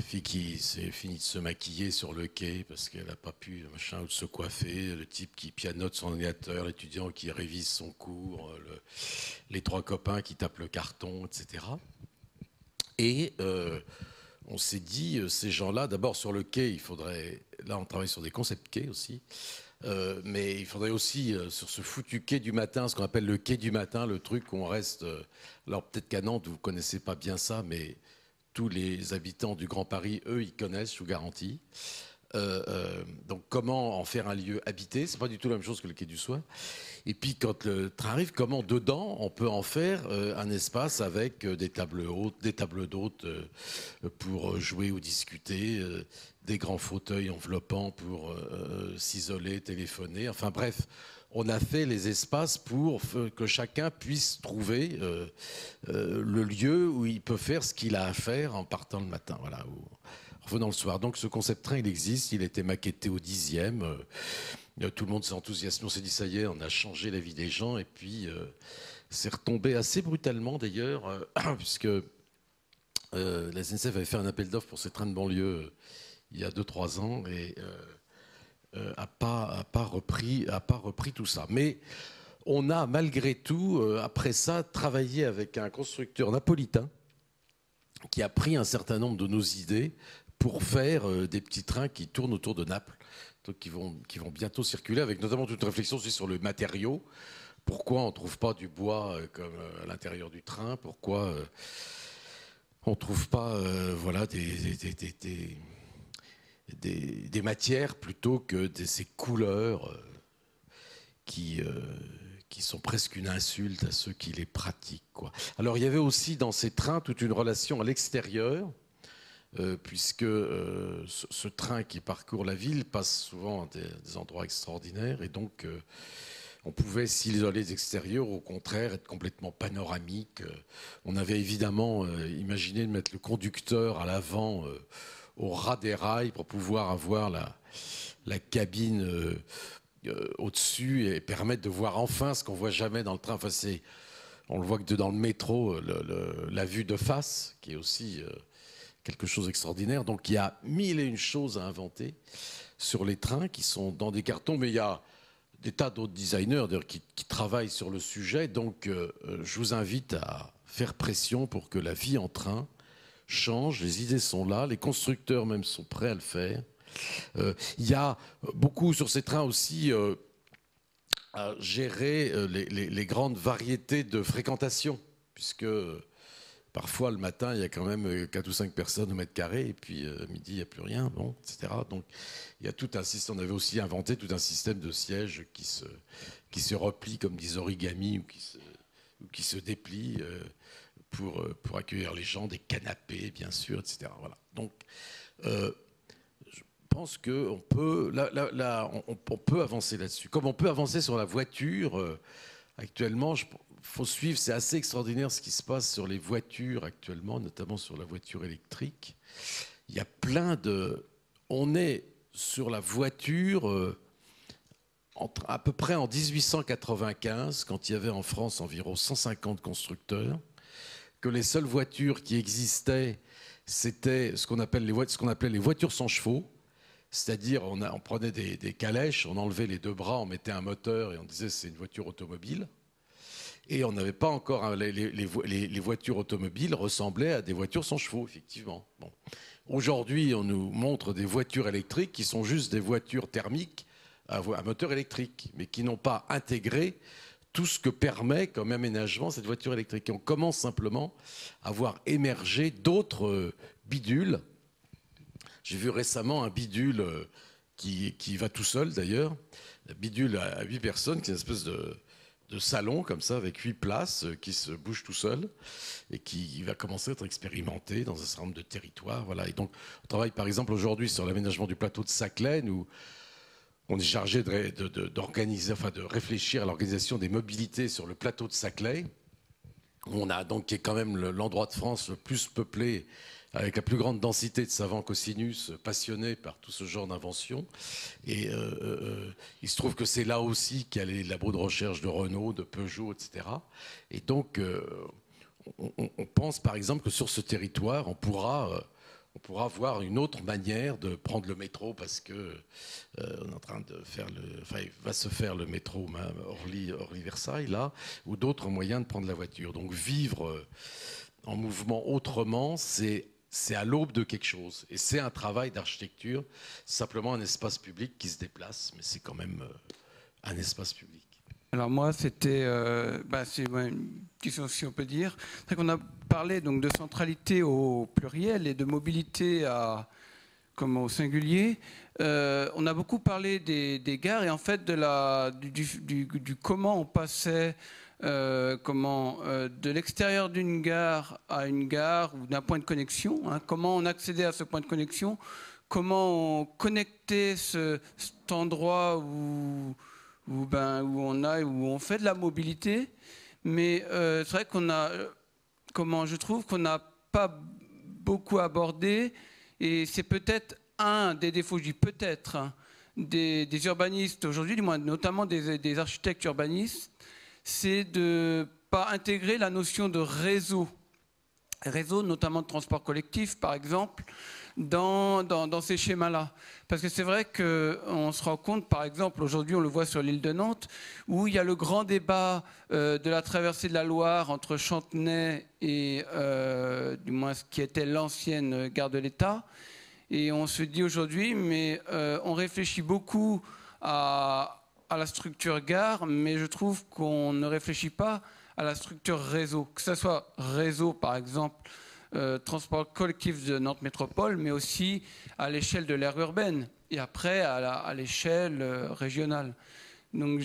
fille, qui s'est finie de se maquiller sur le quai parce qu'elle n'a pas pu machin, de se coiffer, le type qui pianote son ordinateur, l'étudiant qui révise son cours, les trois copains qui tapent le carton, etc. Et euh, on s'est dit, euh, ces gens-là, d'abord sur le quai, il faudrait. Là, on travaille sur des concepts quais aussi. Euh, mais il faudrait aussi, sur ce foutu quai du matin, ce qu'on appelle le quai du matin, le truc où on reste. Alors peut-être qu'à Nantes, vous ne connaissez pas bien ça, mais tous les habitants du Grand Paris, eux, ils connaissent, je vous garantis. Donc comment en faire un lieu habité C'est pas du tout la même chose que le quai du soir. Et puis quand le train arrive, comment dedans on peut en faire un espace avec des tables hautes, des tables d'hôtes pour jouer ou discuter, des grands fauteuils enveloppants pour euh, s'isoler, téléphoner. Enfin bref, on a fait les espaces pour que chacun puisse trouver euh, euh, le lieu où il peut faire ce qu'il a à faire en partant le matin, voilà, revenant le soir. Donc ce concept train, il existe, il a été maquetté au dixième. tout le monde s'est enthousiasmé, on s'est dit ça y est, on a changé la vie des gens, et puis c'est retombé assez brutalement d'ailleurs, <clears throat> puisque la SNCF avait fait un appel d'offres pour ces trains de banlieue il y a 2-3 ans et n'a euh, euh, pas, a pas repris tout ça. Mais on a malgré tout, euh, après ça, travaillé avec un constructeur napolitain qui a pris un certain nombre de nos idées pour faire des petits trains qui tournent autour de Naples, qui vont, qui vont bientôt circuler, avec notamment toute réflexion aussi sur le matériau. Pourquoi on ne trouve pas du bois comme à l'intérieur du train? Pourquoi on ne trouve pas voilà, des, des des, matières plutôt que de ces couleurs euh, qui, euh, qui sont presque une insulte à ceux qui les pratiquent. Alors il y avait aussi dans ces trains toute une relation à l'extérieur, euh, puisque ce, train qui parcourt la ville passe souvent à des, endroits extraordinaires, et donc on pouvait s'isoler des extérieurs, au contraire, être complètement panoramique. On avait évidemment imaginé de mettre le conducteur à l'avant au ras des rails pour pouvoir avoir la, la cabine euh, euh, au-dessus et permettre de voir enfin ce qu'on voit jamais dans le train. Enfin, on le voit que dans le métro, la vue de face, qui est aussi euh, quelque chose d'extraordinaire. Donc il y a mille et une choses à inventer sur les trains qui sont dans des cartons, mais il y a des tas d'autres designers qui, qui, travaillent sur le sujet. Donc je vous invite à faire pression pour que la vie en train change, les idées sont là, les constructeurs même sont prêts à le faire. Euh, il y a beaucoup sur ces trains aussi euh, à gérer euh, les, grandes variétés de fréquentation, puisque parfois le matin il y a quand même 4 ou 5 personnes au mètre carré, et puis midi il n'y a plus rien, bon, etc. Donc il y a tout un système, on avait aussi inventé tout un système de sièges qui se, qui se replie comme des origamis ou qui se, ou qui se déplient pour, euh, pour accueillir les gens, des canapés, bien sûr, etc. Voilà. Donc, euh, je pense qu'on peut, là, là, on, peut avancer là-dessus. Comme on peut avancer sur la voiture, euh, actuellement, il faut suivre, c'est assez extraordinaire ce qui se passe sur les voitures actuellement, notamment sur la voiture électrique. Il y a plein de... On est sur la voiture... Entre, à peu près en 1895, quand il y avait en France environ 150 constructeurs, que les seules voitures qui existaient, c'était ce qu'on appelle les, appelait les voitures sans chevaux. C'est-à-dire, on, on, prenait des, calèches, on enlevait les deux bras, on mettait un moteur et on disait c'est une voiture automobile. Et on n'avait pas encore. Les, les, voitures automobiles ressemblaient à des voitures sans chevaux, effectivement. Bon. Aujourd'hui, on nous montre des voitures électriques qui sont juste des voitures thermiques à, moteur électrique, mais qui n'ont pas intégré tout ce que permet comme aménagement cette voiture électrique. on commence simplement à voir émerger d'autres euh, bidules. J'ai vu récemment un bidule euh, qui, qui va tout seul d'ailleurs, un bidule à 8 personnes, qui est une espèce de, de salon comme ça avec 8 places euh, qui se bouge tout seul et qui va commencer à être expérimenté dans un certain nombre de territoires. Voilà. Et donc on travaille par exemple aujourd'hui sur l'aménagement du plateau de Saclay où on est chargé d'organiser, enfin de réfléchir à l'organisation des mobilités sur le plateau de Saclay. On a donc qui est quand même l'endroit de France le plus peuplé, avec la plus grande densité de savants cosinus passionnés par tout ce genre d'inventions. Et euh, euh, il se trouve que c'est là aussi qu'il y a les labos de recherche de Renault, de Peugeot, etc. Et donc, euh, on, pense par exemple que sur ce territoire, on pourra on pourra voir une autre manière de prendre le métro parce que euh, on est en train de faire le, enfin, il va se faire le métro Orly, Orly Versailles là, ou d'autres moyens de prendre la voiture. Donc vivre euh, en mouvement autrement, c'est c'est à l'aube de quelque chose. Et c'est un travail d'architecture, simplement un espace public qui se déplace, mais c'est quand même euh, un espace public. Alors moi, c'était, euh, bah, une question si on peut dire. C'est qu'on a parlé donc de centralité au pluriel et de mobilité à, comme au singulier. Euh, on a beaucoup parlé des, gares et en fait de la, du, comment on passait euh, comment, de l'extérieur d'une gare à une gare ou d'un point de connexion. Hein. comment on accédait à ce point de connexion Comment on connectait ce, cet endroit où ben, où on a, où on fait de la mobilité. Mais euh, c'est vrai qu'on a, comment je trouve qu'on n'a pas beaucoup abordé, et c'est peut-être un des défauts, je dis peut-être, hein, des, urbanistes aujourd'hui, du moins notamment des architectes urbanistes, c'est de pas intégrer la notion de réseau. Réseau, notamment de transport collectif, par exemple, dans, ces schémas-là. Parce que c'est vrai qu'on se rend compte, par exemple, aujourd'hui on le voit sur l'île de Nantes, où il y a le grand débat euh, de la traversée de la Loire entre Chantenay et euh, du moins ce qui était l'ancienne gare de l'État. Et on se dit aujourd'hui, mais euh, on réfléchit beaucoup à, à la structure gare, mais je trouve qu'on ne réfléchit pas à la structure réseau. Que ce soit réseau, par exemple, euh, transport collectif de Nantes Métropole, mais aussi à l'échelle de l'aire urbaine et après à l'échelle euh, régionale. Donc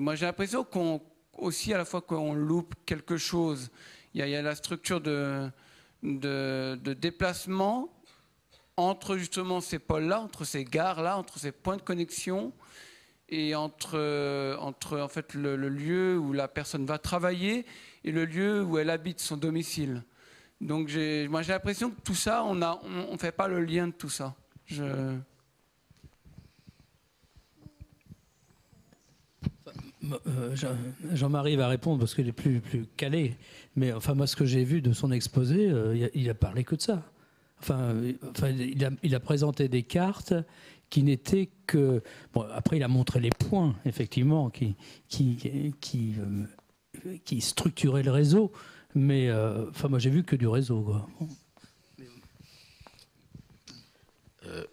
moi j'ai l'impression qu'on aussi à la fois qu'on loupe quelque chose. Il y, a, la structure de, de, déplacement entre justement ces pôles-là, entre ces gares-là, entre ces points de connexion et entre, entre en fait le, lieu où la personne va travailler et le lieu où elle habite son domicile. Donc moi j'ai l'impression que tout ça, on ne on, fait pas le lien de tout ça. Je... Euh, Jean-Marie va répondre parce qu'il est plus, plus calé. Mais enfin, moi, ce que j'ai vu de son exposé, euh, il, a, parlé que de ça. Enfin, enfin il, a, il, a, présenté des cartes qui n'étaient que. Bon, après, il a montré les points, effectivement, qui, qui, qui, euh, qui structuraient le réseau. Mais euh, enfin, moi, j'ai vu que du réseau. Quoi. Euh,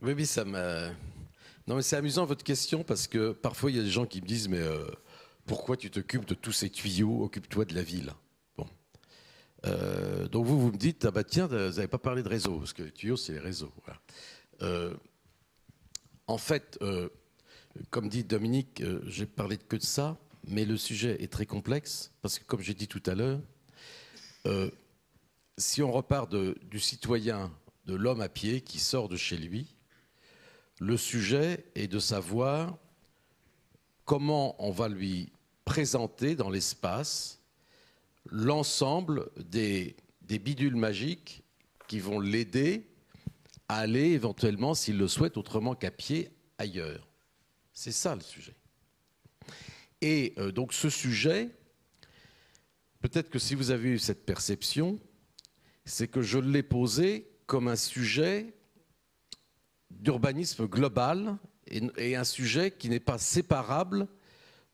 oui, oui, ça m'a. Non, mais c'est amusant votre question parce que parfois il y a des gens qui me disent mais pourquoi tu t'occupes de tous ces tuyaux? Occupe-toi de la ville. Donc vous, vous me dites ah bah tiens, vous n'avez pas parlé de réseau parce que les tuyaux c'est les réseaux. En fait, comme dit Dominique, j'ai parlé que de ça mais le sujet est très complexe parce que, comme j'ai dit tout à l'heure, euh, si on repart du citoyen, de l'homme à pied qui sort de chez lui, le sujet est de savoir comment on va lui présenter dans l'espace l'ensemble des, bidules magiques qui vont l'aider aller éventuellement, s'il le souhaite, autrement qu'à pied, ailleurs. C'est ça le sujet. Et euh, donc ce sujet, peut-être que si vous avez eu cette perception, c'est que je l'ai posé comme un sujet d'urbanisme global et, un sujet qui n'est pas séparable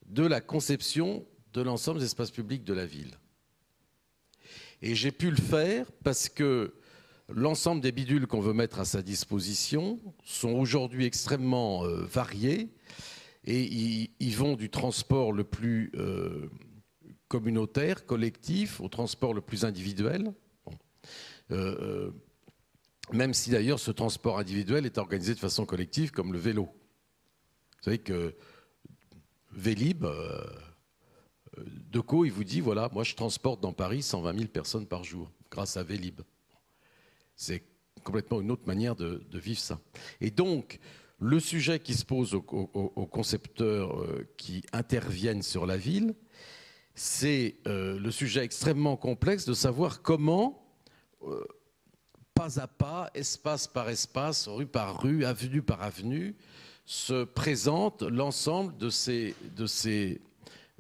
de la conception de l'ensemble des espaces publics de la ville. Et j'ai pu le faire parce que l'ensemble des bidules qu'on veut mettre à sa disposition sont aujourd'hui extrêmement euh, variés et ils, vont du transport le plus euh, communautaire, collectif, au transport le plus individuel. Euh, même si d'ailleurs ce transport individuel est organisé de façon collective, comme le vélo. Vous savez que Vélib, Deco, il vous dit voilà, moi je transporte dans Paris 120 000 personnes par jour, grâce à Vélib. C'est complètement une autre manière de, vivre ça. Et donc, le sujet qui se pose aux, concepteurs euh, qui interviennent sur la ville, c'est euh, le sujet extrêmement complexe de savoir comment, euh, pas à pas, espace par espace, rue par rue, avenue par avenue, se présente l'ensemble de ces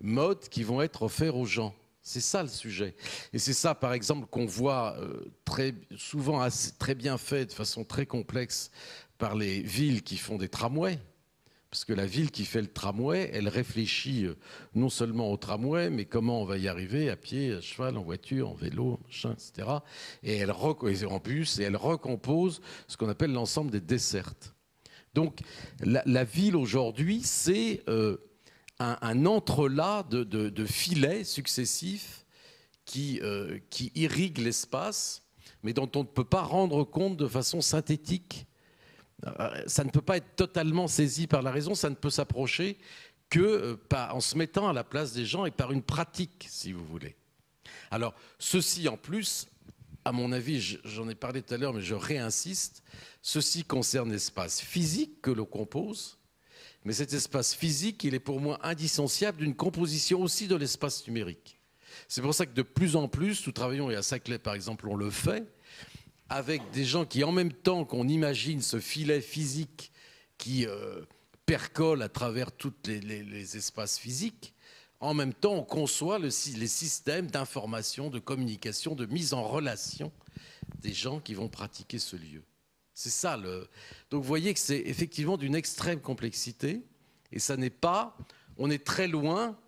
modes qui vont être offerts aux gens. C'est ça le sujet. Et c'est ça, par exemple, qu'on voit très souvent très bien fait, de façon très complexe, par les villes qui font des tramways, parce que la ville qui fait le tramway, elle réfléchit euh, non seulement au tramway, mais comment on va y arriver à pied, à cheval, en voiture, en vélo, machin, etc. Et elle en bus, et elle recompose ce qu'on appelle l'ensemble des dessertes. Donc la, ville aujourd'hui, c'est euh, un, entrelac de, filets successifs qui, euh, irriguent l'espace, mais dont on ne peut pas rendre compte de façon synthétique euh, ça ne peut pas être totalement saisi par la raison, ça ne peut s'approcher que euh, en se mettant à la place des gens et par une pratique, si vous voulez. Alors, ceci en plus, à mon avis, j'en ai parlé tout à l'heure, mais je réinsiste, ceci concerne l'espace physique que l'on compose, mais cet espace physique, il est pour moi indissociable d'une composition aussi de l'espace numérique. C'est pour ça que de plus en plus, nous travaillons, et à Saclay par exemple, on le fait, avec des gens qui, en même temps qu'on imagine ce filet physique qui euh, percole à travers tous les, espaces physiques, en même temps on conçoit les systèmes d'information, de communication, de mise en relation des gens qui vont pratiquer ce lieu. C'est ça. Donc vous voyez que c'est effectivement d'une extrême complexité et ça n'est pas. On est très loin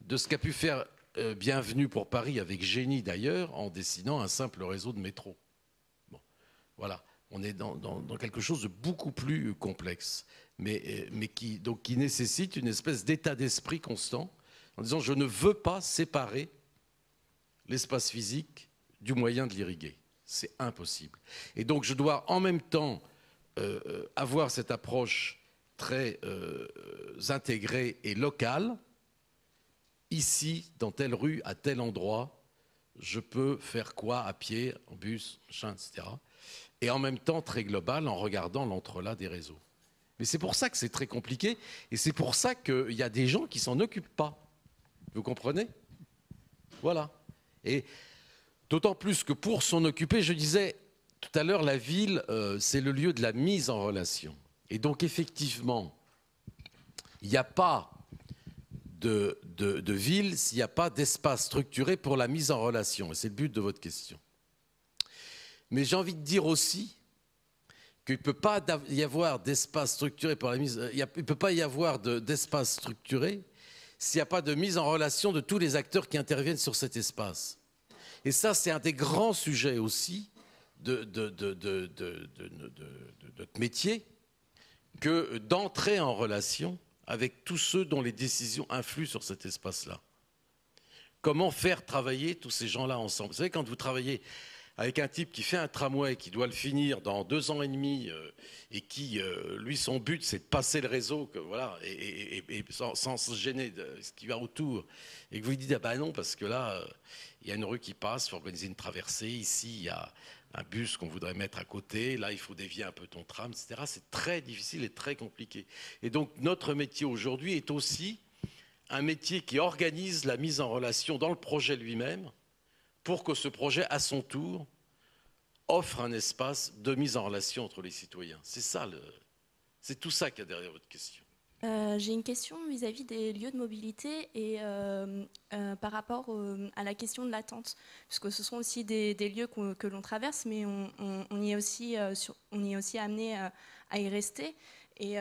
de ce qu'a pu faire euh, Bienvenue pour Paris avec génie d'ailleurs en dessinant un simple réseau de métro. Voilà, on est dans, quelque chose de beaucoup plus complexe, mais, euh, qui nécessite une espèce d'état d'esprit constant, en disant je ne veux pas séparer l'espace physique du moyen de l'irriguer. C'est impossible. Et donc je dois en même temps euh, euh, avoir cette approche très intégrée et locale. Ici, dans telle rue, à tel endroit, je peux faire quoi à pied, en bus, machin, etc et en même temps très global en regardant l'entrelac des réseaux. Mais c'est pour ça que c'est très compliqué et c'est pour ça qu'il y a des gens qui s'en occupent pas. Vous comprenez? Voilà. Et d'autant plus que pour s'en occuper, je disais tout à l'heure, la ville, euh, c'est le lieu de la mise en relation. Et donc effectivement, il n'y a pas de, de ville s'il n'y a pas d'espace structuré pour la mise en relation. Et c'est le but de votre question. Mais j'ai envie de dire aussi qu'il ne peut pas y avoir d'espace structuré pour la mise. Il ne peut pas y avoir d'espace structuré s'il n'y a pas de mise en relation de tous les acteurs qui interviennent sur cet espace. Et ça, c'est un des grands sujets aussi de, notre métier, que d'entrer en relation avec tous ceux dont les décisions influent sur cet espace-là. Comment faire travailler tous ces gens-là ensemble? Vous savez, quand vous travaillez avec un type qui fait un tramway, qui doit le finir dans deux ans et demi, euh, et qui, euh, lui, son but, c'est de passer le réseau, voilà, et, sans, se gêner de ce qui va autour, et que vous lui dites, ah ben non, parce que là, euh, il y a une rue qui passe, il faut organiser une traversée, ici, il y a un bus qu'on voudrait mettre à côté, là, il faut dévier un peu ton tram, etc. C'est très difficile et très compliqué. Et donc, notre métier aujourd'hui est aussi un métier qui organise la mise en relation dans le projet lui-même, pour que ce projet, à son tour, offre un espace de mise en relation entre les citoyens. C'est ça, c'est tout ça qu'il y a derrière votre question. Euh, j'ai une question vis-à-vis des lieux de mobilité et euh, euh, par rapport à la question de l'attente, puisque ce sont aussi des, lieux que l'on traverse, mais on, y est aussi, amené à y rester. Et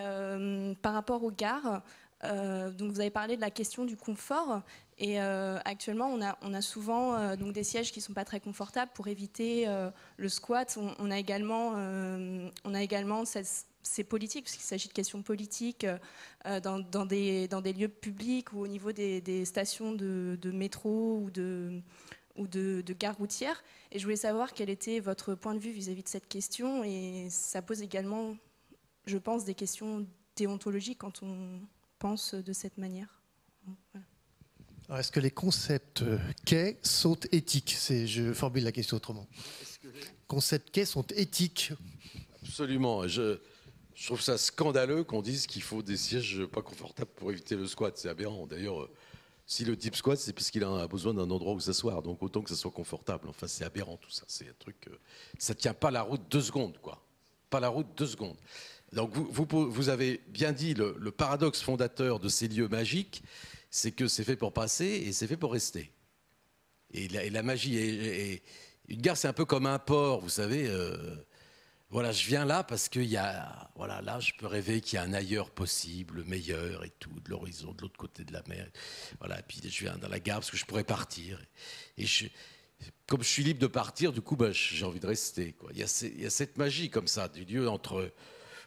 par rapport aux gares, donc vous avez parlé de la question du confort et actuellement, on a, souvent donc des sièges qui ne sont pas très confortables pour éviter le squat. On, a également, on a également ces politiques, parce qu'il s'agit de questions politiques dans, dans, des, dans, des, lieux publics ou au niveau des, stations de, métro ou de, ou de, de gare routière. Et je voulais savoir quel était votre point de vue vis-à-vis de cette question. Et ça pose également, je pense, des questions déontologiques quand on pense de cette manière. Voilà. Est-ce que les concepts euh, quais sont éthiques? Je formule la question autrement. Les concepts quais sont éthiques? Absolument. Je, Je trouve ça scandaleux qu'on dise qu'il faut des sièges pas confortables pour éviter le squat. C'est aberrant. D'ailleurs, euh, si le type squat, c'est parce qu'il a besoin d'un endroit où s'asseoir. Donc autant que ça soit confortable. Enfin, c'est aberrant tout ça. C'est un truc. euh, ça tient pas la route deux secondes, quoi. Pas la route deux secondes. Donc vous, avez bien dit le, paradoxe fondateur de ces lieux magiques, c'est que c'est fait pour passer et c'est fait pour rester. Et la, magie une gare, c'est un peu comme un port, vous savez. euh, voilà, je viens là parce qu'il y a, voilà, là, je peux rêver qu'il y a un ailleurs possible, meilleur et tout, de l'horizon, de l'autre côté de la mer. Voilà, et puis je viens dans la gare parce que je pourrais partir. Et comme je suis libre de partir, du coup, bah, j'ai envie de rester. Il, y a, cette magie comme ça, du lieu entre,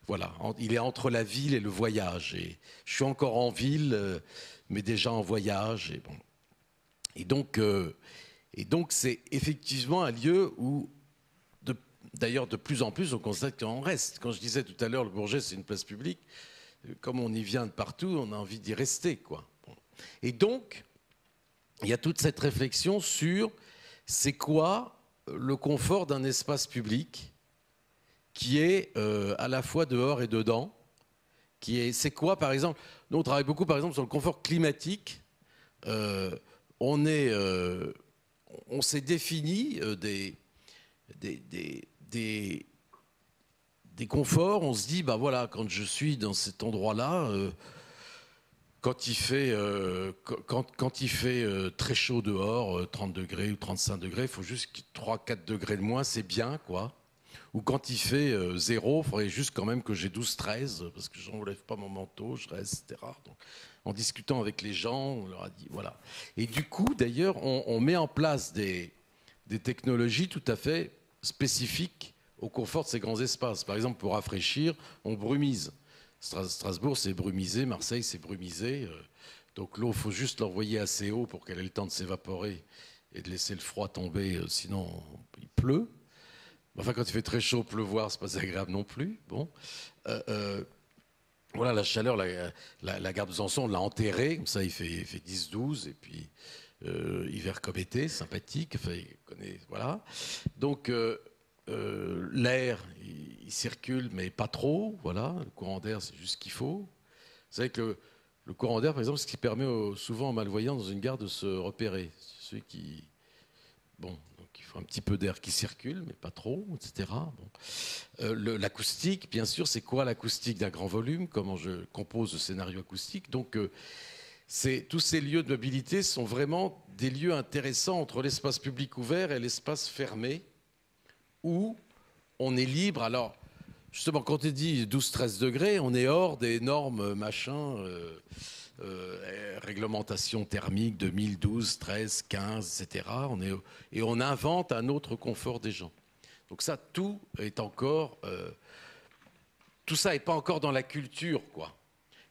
voilà, il est entre la ville et le voyage. Et je suis encore en ville, euh, mais déjà en voyage. Et donc, euh, et donc, c'est effectivement un lieu où, d'ailleurs, de plus en plus, on constate qu'on reste. Quand je disais tout à l'heure, le Bourget, c'est une place publique. euh, Comme on y vient de partout, on a envie d'y rester, quoi. Et donc, il y a toute cette réflexion sur c'est quoi le confort d'un espace public qui est euh, à la fois dehors et dedans. Qui est, c'est quoi, par exemple Nous, on travaille beaucoup, par exemple, sur le confort climatique. Euh, on est, euh, on s'est défini euh, des, des, des conforts. On se dit, bah voilà, quand je suis dans cet endroit-là, euh, quand il fait, euh, quand, quand il fait euh, très chaud dehors, euh, 30 degrés ou 35 degrés, il faut juste 3-4 degrés de moins, c'est bien, quoi. Ou quand il fait zéro, il faudrait juste quand même que j'ai 12-13, parce que je n'enlève pas mon manteau, je reste, etc. Donc, en discutant avec les gens, on leur a dit, voilà. Et du coup, d'ailleurs, on, on met en place des, des technologies tout à fait spécifiques au confort de ces grands espaces. Par exemple, pour rafraîchir, on brumise. Stras- Strasbourg, c'est brumisé, Marseille, c'est brumisé. euh, Donc l'eau, il faut juste l'envoyer assez haut pour qu'elle ait le temps de s'évaporer et de laisser le froid tomber, euh, sinon il pleut. Enfin, quand il fait très chaud, pleuvoir, c'est pas agréable non plus. Bon. Euh, voilà, la chaleur, la, la, la gare de on l'a enterrée, comme ça il fait, il fait 10-12, et puis euh, hiver comme été, sympathique. Enfin, connaît, voilà. Donc, euh, euh, l'air, il, circule, mais pas trop, voilà. Le courant d'air, c'est juste ce qu'il faut. Vous savez que le, courant d'air, par exemple, ce qui permet souvent aux malvoyants dans une gare de se repérer. Ceux qui. Bon, donc il faut un petit peu d'air qui circule, mais pas trop, etc. Bon. L'acoustique, bien sûr, c'est quoi l'acoustique d'un grand volume Comment je compose le scénario acoustique? Donc, tous ces lieux de mobilité sont vraiment des lieux intéressants entre l'espace public ouvert et l'espace fermé, où on est libre. Alors, justement, quand on dit 12-13 degrés, on est hors des normes machin, euh, euh, réglementation thermique 2012, 13, 15, etc. On et on invente un autre confort des gens. Donc ça, tout est encore, euh, tout ça n'est pas encore dans la culture, quoi.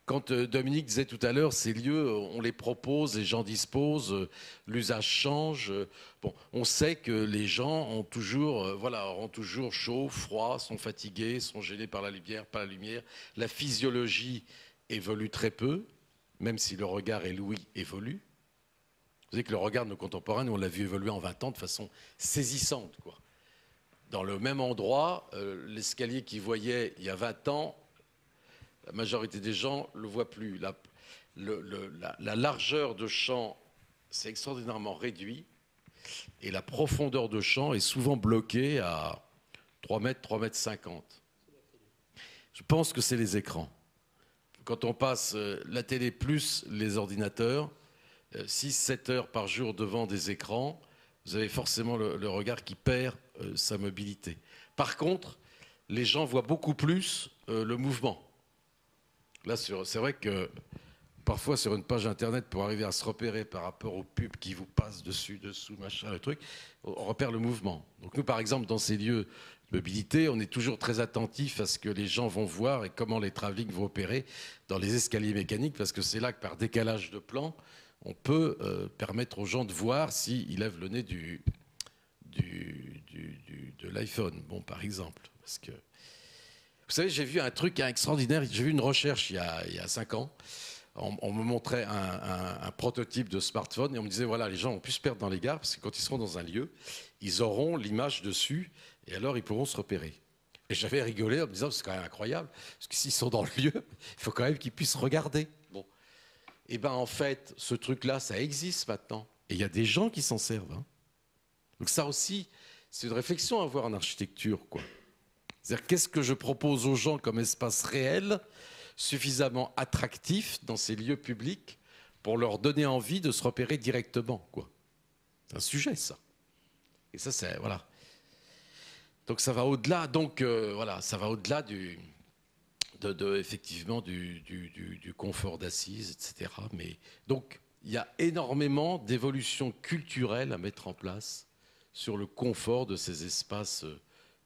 Quand euh, Dominique disait tout à l'heure, ces lieux, euh, on les propose, les gens disposent, euh, l'usage change. Bon, on sait que les gens ont toujours, voilà, toujours chaud, froid, sont fatigués, sont gênés par la lumière, par la lumière. La physiologie évolue très peu, même si le regard ébloui évolue. Vous savez que le regard de nos contemporains, on l'a vu évoluer en 20 ans de façon saisissante, quoi. Dans le même endroit, l'escalier qu'ils voyaient il y a 20 ans, la majorité des gens ne le voient plus. La, largeur de champ s'est extraordinairement réduit et la profondeur de champ est souvent bloquée à 3 mètres, 3 mètres 50. Je pense que c'est les écrans. Quand on passe euh, la télé plus les ordinateurs, 6-7 heures par jour devant des écrans, vous avez forcément le, regard qui perd euh, sa mobilité. Par contre, les gens voient beaucoup plus euh, le mouvement. Là, c'est vrai que parfois sur une page internet, pour arriver à se repérer par rapport aux pubs qui vous passent dessus, dessous, machin, le truc, on repère le mouvement. Donc nous, par exemple, dans ces lieux de mobilité, on est toujours très attentif à ce que les gens vont voir et comment les travelling vont opérer dans les escaliers mécaniques, parce que c'est là que par décalage de plan, on peut euh, permettre aux gens de voir s'ils lèvent le nez du- de l'iPhone, bon, par exemple. Parce que, vous savez, j'ai vu un truc extraordinaire, j'ai vu une recherche il y a, il cinq ans. On, me montrait un, prototype de smartphone et on me disait voilà, les gens ont pu se perdre dans les gares parce que quand ils seront dans un lieu, ils auront l'image dessus et alors ils pourront se repérer. Et j'avais rigolé en me disant, c'est quand même incroyable, parce que s'ils sont dans le lieu, il faut quand même qu'ils puissent regarder. Bon. Et ben en fait, ce truc-là, ça existe maintenant. Et il y a des gens qui s'en servent. hein. Donc ça aussi, c'est une réflexion à avoir en architecture, quoi. C'est-à-dire, qu'est-ce que je propose aux gens comme espace réel, suffisamment attractif dans ces lieux publics pour leur donner envie de se repérer directement, quoi? C'est un sujet, ça. Et ça, c'est voilà. Donc ça va au-delà. Donc euh, voilà, ça va au-delà du, de, effectivement du- du confort d'assises, etc. Mais donc il y a énormément d'évolutions culturelles à mettre en place sur le confort de ces espaces euh,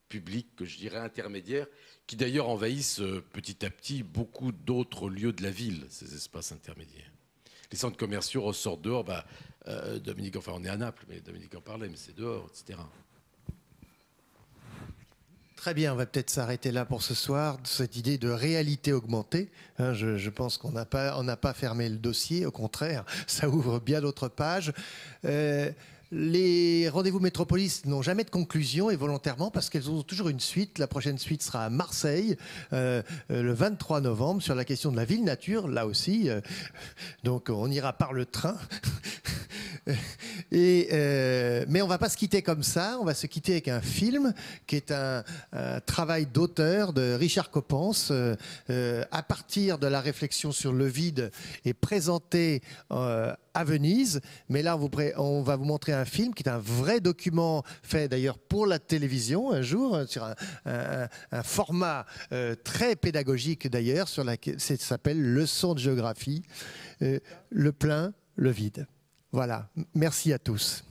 publics que je dirais intermédiaires, qui d'ailleurs envahissent euh, petit à petit beaucoup d'autres lieux de la ville, ces espaces intermédiaires. Les centres commerciaux ressortent dehors. Bah, euh, Dominique, enfin on est à Naples, mais Dominique en parlait, mais c'est dehors, etc. Très bien, on va peut-être s'arrêter là pour ce soir, cette idée de réalité augmentée. Hein, je, pense qu'on n'a pas, pas fermé le dossier, au contraire, <laughs> ça ouvre bien d'autres pages. Euh, les rendez-vous métropolis n'ont jamais de conclusion et volontairement parce qu'elles ont toujours une suite. La prochaine suite sera à Marseille euh, euh, le 23 novembre sur la question de la ville nature, là aussi. euh, donc on ira par le train. <laughs> Mais on va pas se quitter comme ça. On va se quitter avec un film qui est un, travail d'auteur de Richard Coppens à partir de la réflexion sur le vide et présenté à Venise. Mais là, on, va vous montrer un film qui est un vrai document fait d'ailleurs pour la télévision un jour euh, sur un format euh, très pédagogique d'ailleurs sur la ça s'appelle Leçon de géographie. Euh, le plein, le vide. Voilà. Merci à tous.